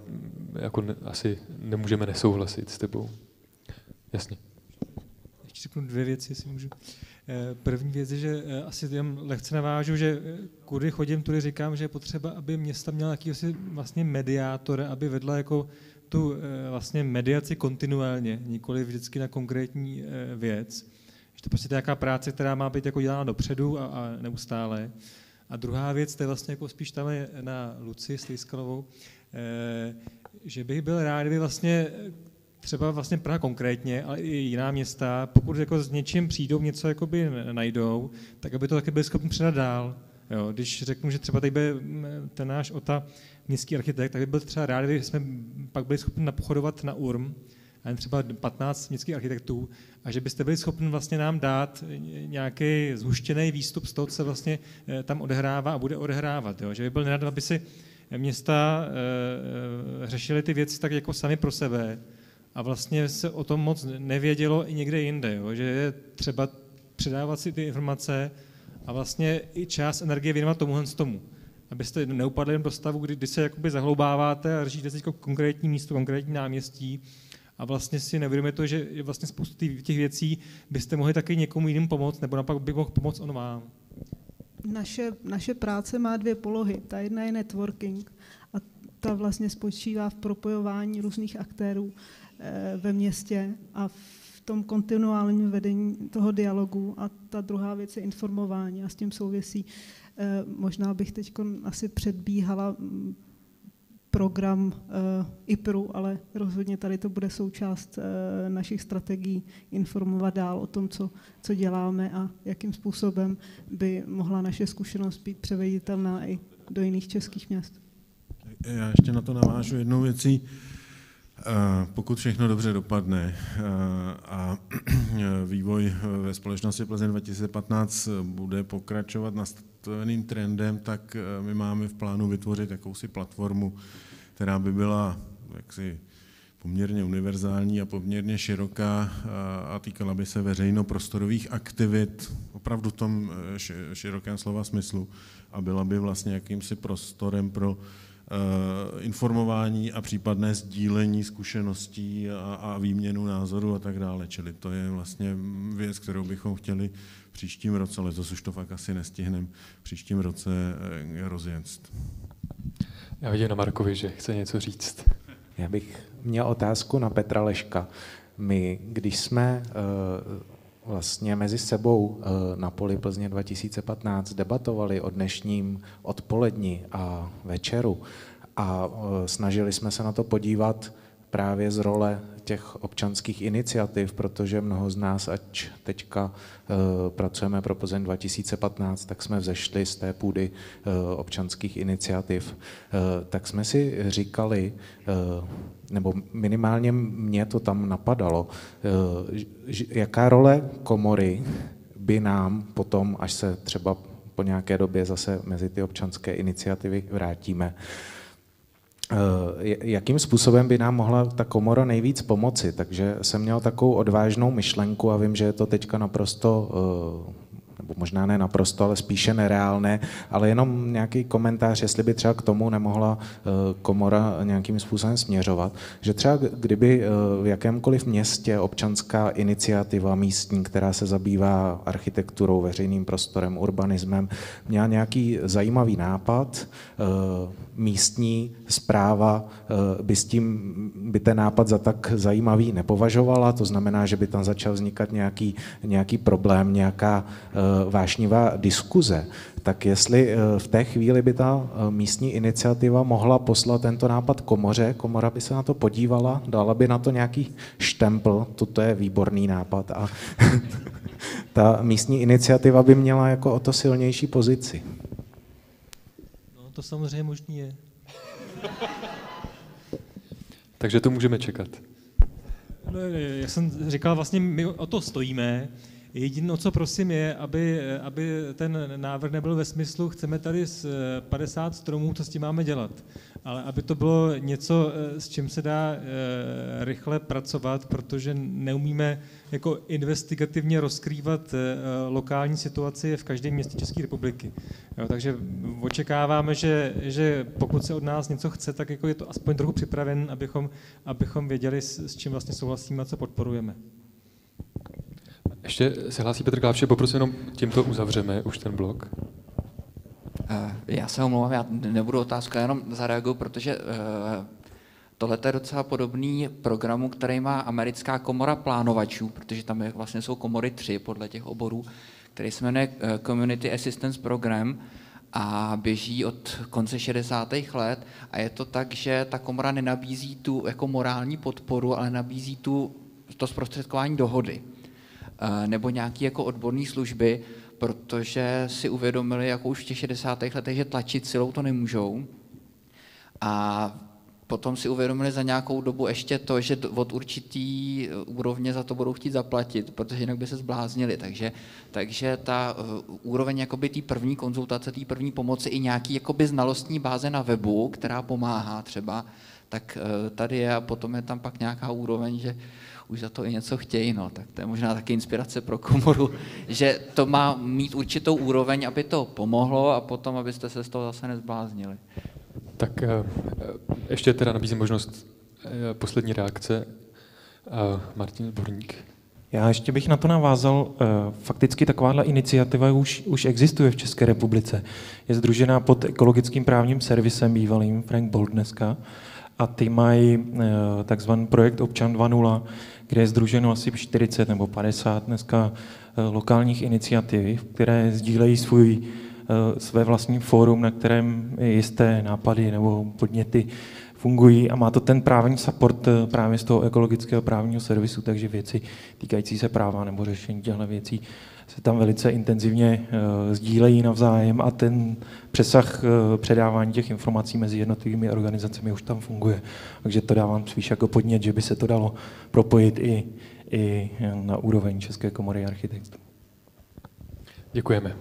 jako ne, asi nemůžeme nesouhlasit s tebou. Jasně řeknu dvě věci, jestli můžu. Eh, první věc je, že eh, asi jen lehce navážu, že eh, kudy chodím, tudy říkám, že je potřeba, aby města měla jakýsi vlastně mediátor, aby vedla jako tu vlastně mediaci kontinuálně, nikoli vždycky na konkrétní věc. Že to prostě nějaká práce, která má být jako dělána dopředu a, a neustále. A druhá věc, to je vlastně jako spíš tam na Luci Stejskalovou, že bych byl rád, kdyby vlastně třeba vlastně Praha konkrétně, ale i jiná města, pokud jako s něčím přijdou, něco jakoby najdou, tak aby to taky byli schopni předat dál. Jo, když řeknu, že třeba tady by ten náš OTA městský architekt, tak by byl třeba rád, kdyby jsme pak byli schopni napochodovat na URM, a třeba 15 městských architektů, a že byste byli schopni vlastně nám dát nějaký zhuštěný výstup z toho, co se vlastně eh, tam odehrává a bude odehrávat. Jo? Že by byl nerad, aby si města e, řešily ty věci tak jako sami pro sebe a vlastně se o tom moc nevědělo i někde jinde. Jo? Že je třeba předávat si ty informace a vlastně i část energie věnovat tomuhle z tomu. Abyste neupadli jen do stavu, kdy, kdy se jakoby zahloubáváte a řešíte si konkrétní místo, konkrétní náměstí a vlastně si neuvědomujete, že vlastně spoustu těch věcí byste mohli taky někomu jiným pomoct, nebo naopak by mohl pomoct on vám. Naše, naše práce má dvě polohy. Ta jedna je networking a ta vlastně spočívá v propojování různých aktérů ve městě a v tom kontinuálním vedení toho dialogu a ta druhá věc je informování a s tím souvisí. Eh, možná bych teď asi předbíhala mm, program uh, IPRu, ale rozhodně tady to bude součást našich strategií informovat dál o tom, co, co děláme a jakým způsobem by mohla naše zkušenost být převeditelná i do jiných českých měst. Já ještě na to navážu jednou věcí. Pokud všechno dobře dopadne a [CLEARS THROAT] vývoj ve společnosti Plzeň 2015 bude pokračovat nastaveným trendem, tak my máme v plánu vytvořit jakousi platformu která by byla jaksi poměrně univerzální a poměrně široká a týkala by se veřejnoprostorových aktivit, opravdu v tom eh, širokém slova smyslu, a byla by vlastně jakýmsi prostorem pro informování a případné sdílení zkušeností a, a výměnu názoru a tak dále. Čili to je vlastně věc, kterou bychom chtěli v příštím roce, letos už to fakt asi nestihneme, v příštím roce eh, rozjet. Já vidím na Markovi, že chce něco říct. Já bych měl otázku na Petra Leška. My, když jsme uh, vlastně mezi sebou uh, na poli Plzně 2015 debatovali o dnešním odpoledni a večeru. A uh, snažili jsme se na to podívat právě z role těch občanských iniciativ, protože mnoho z nás, ať teďka uh, pracujeme pro Plzeň 2015, tak jsme vzešli z té půdy uh, občanských iniciativ, uh, tak jsme si říkali, nebo minimálně mě to tam napadalo, jaká role komory by nám potom, až se třeba po nějaké době zase mezi ty občanské iniciativy vrátíme, Eh, jakým způsobem by nám mohla ta komora nejvíc pomoci. Takže jsem měl takovou odvážnou myšlenku a vím, že je to teďka naprosto eh, nebo možná ne naprosto, ale spíše nereálné, ale jenom nějaký komentář, jestli by třeba k tomu nemohla eh, komora nějakým způsobem směřovat, že třeba kdyby eh, v jakémkoliv městě občanská iniciativa místní, která se zabývá architekturou, veřejným prostorem, urbanismem, měla nějaký zajímavý nápad, eh, místní zpráva by s tím, by ten nápad za tak zajímavý nepovažovala, to znamená, že by tam začal vznikat nějaký, nějaký problém, nějaká vášnivá diskuze, tak jestli eh, v té chvíli by ta eh, místní iniciativa mohla poslat tento nápad komoře, komora by se na to podívala, dala by na to nějaký štempl, toto je výborný nápad. A [LAUGHS] ta místní iniciativa by měla jako o to silnější pozici. To samozřejmě možný je. Takže to můžeme čekat. No, já jsem říkal, vlastně my o to stojíme, Jediné, co prosím, je, aby, aby ten návrh nebyl ve smyslu, chceme tady z 50 stromů, co s tím máme dělat. Ale aby to bylo něco, s čím se dá rychle pracovat, protože neumíme jako investigativně rozkrývat eh, lokální situaci v každém městě České republiky. Jo, takže očekáváme, že, že pokud se od nás něco chce, tak jako je to aspoň trochu připraven, abychom, abychom věděli, s, s čím vlastně souhlasíme a co podporujeme. Ještě se hlásí Petr Klápše, poprosím jenom tímto uzavřeme už ten blok. Eh, já se omlouvám, já nebudu otázka, jenom zareaguju, protože eh, tohle je docela podobný programu, který má americká komora plánovačů, protože tam je, vlastně jsou komory tři podle těch oborů, který se jmenuje eh, Community Assistance Program a běží od konce 60. let a je to tak, že ta komora nenabízí tu jako morální podporu, ale nabízí tu to zprostředkování dohody. Eh, nebo nějaké jako odborné služby protože si uvědomili, jako už v těch 60. letech, že tlačit silou to nemůžou. A potom si uvědomili za nějakou dobu ještě to, že od určitý úrovně za to budou chtít zaplatit, protože jinak by se zbláznili. Takže, takže ta uh, úroveň jakoby té první konzultace, té první pomoci i nějaký jakoby znalostní báze na webu, která pomáhá třeba, tak uh, tady je a potom je tam pak nějaká úroveň, že už za to i něco chtějí, no, tak to je možná taky inspirace pro komoru, [LAUGHS] že to má mít určitou úroveň, aby to pomohlo a potom, abyste se z toho zase nezbláznili. Tak eh, ještě teda nabízím možnost eh, poslední reakce. Eh, Martin Zborník. Já ještě bych na to navázal. Fakticky takováhle iniciativa už, už existuje v České republice. Je združená pod ekologickým právním servisem bývalým Frank Bold dneska a ty mají takzvaný projekt Občan 2.0, kde je združeno asi 40 nebo 50 dneska lokálních iniciativ, které sdílejí svůj Eh, své vlastní fórum, na kterém jisté nápady nebo podněty fungují a má to ten právní support eh, právě z toho ekologického právního servisu, takže věci týkající se práva nebo řešení těchto věcí se tam velice intenzivně uh, sdílejí navzájem a ten přesah předávání těch informací mezi jednotlivými organizacemi už tam funguje. Takže to dávám spíš jako podnět, že by se to dalo propojit i, i na úroveň České komory architektů. Děkujeme.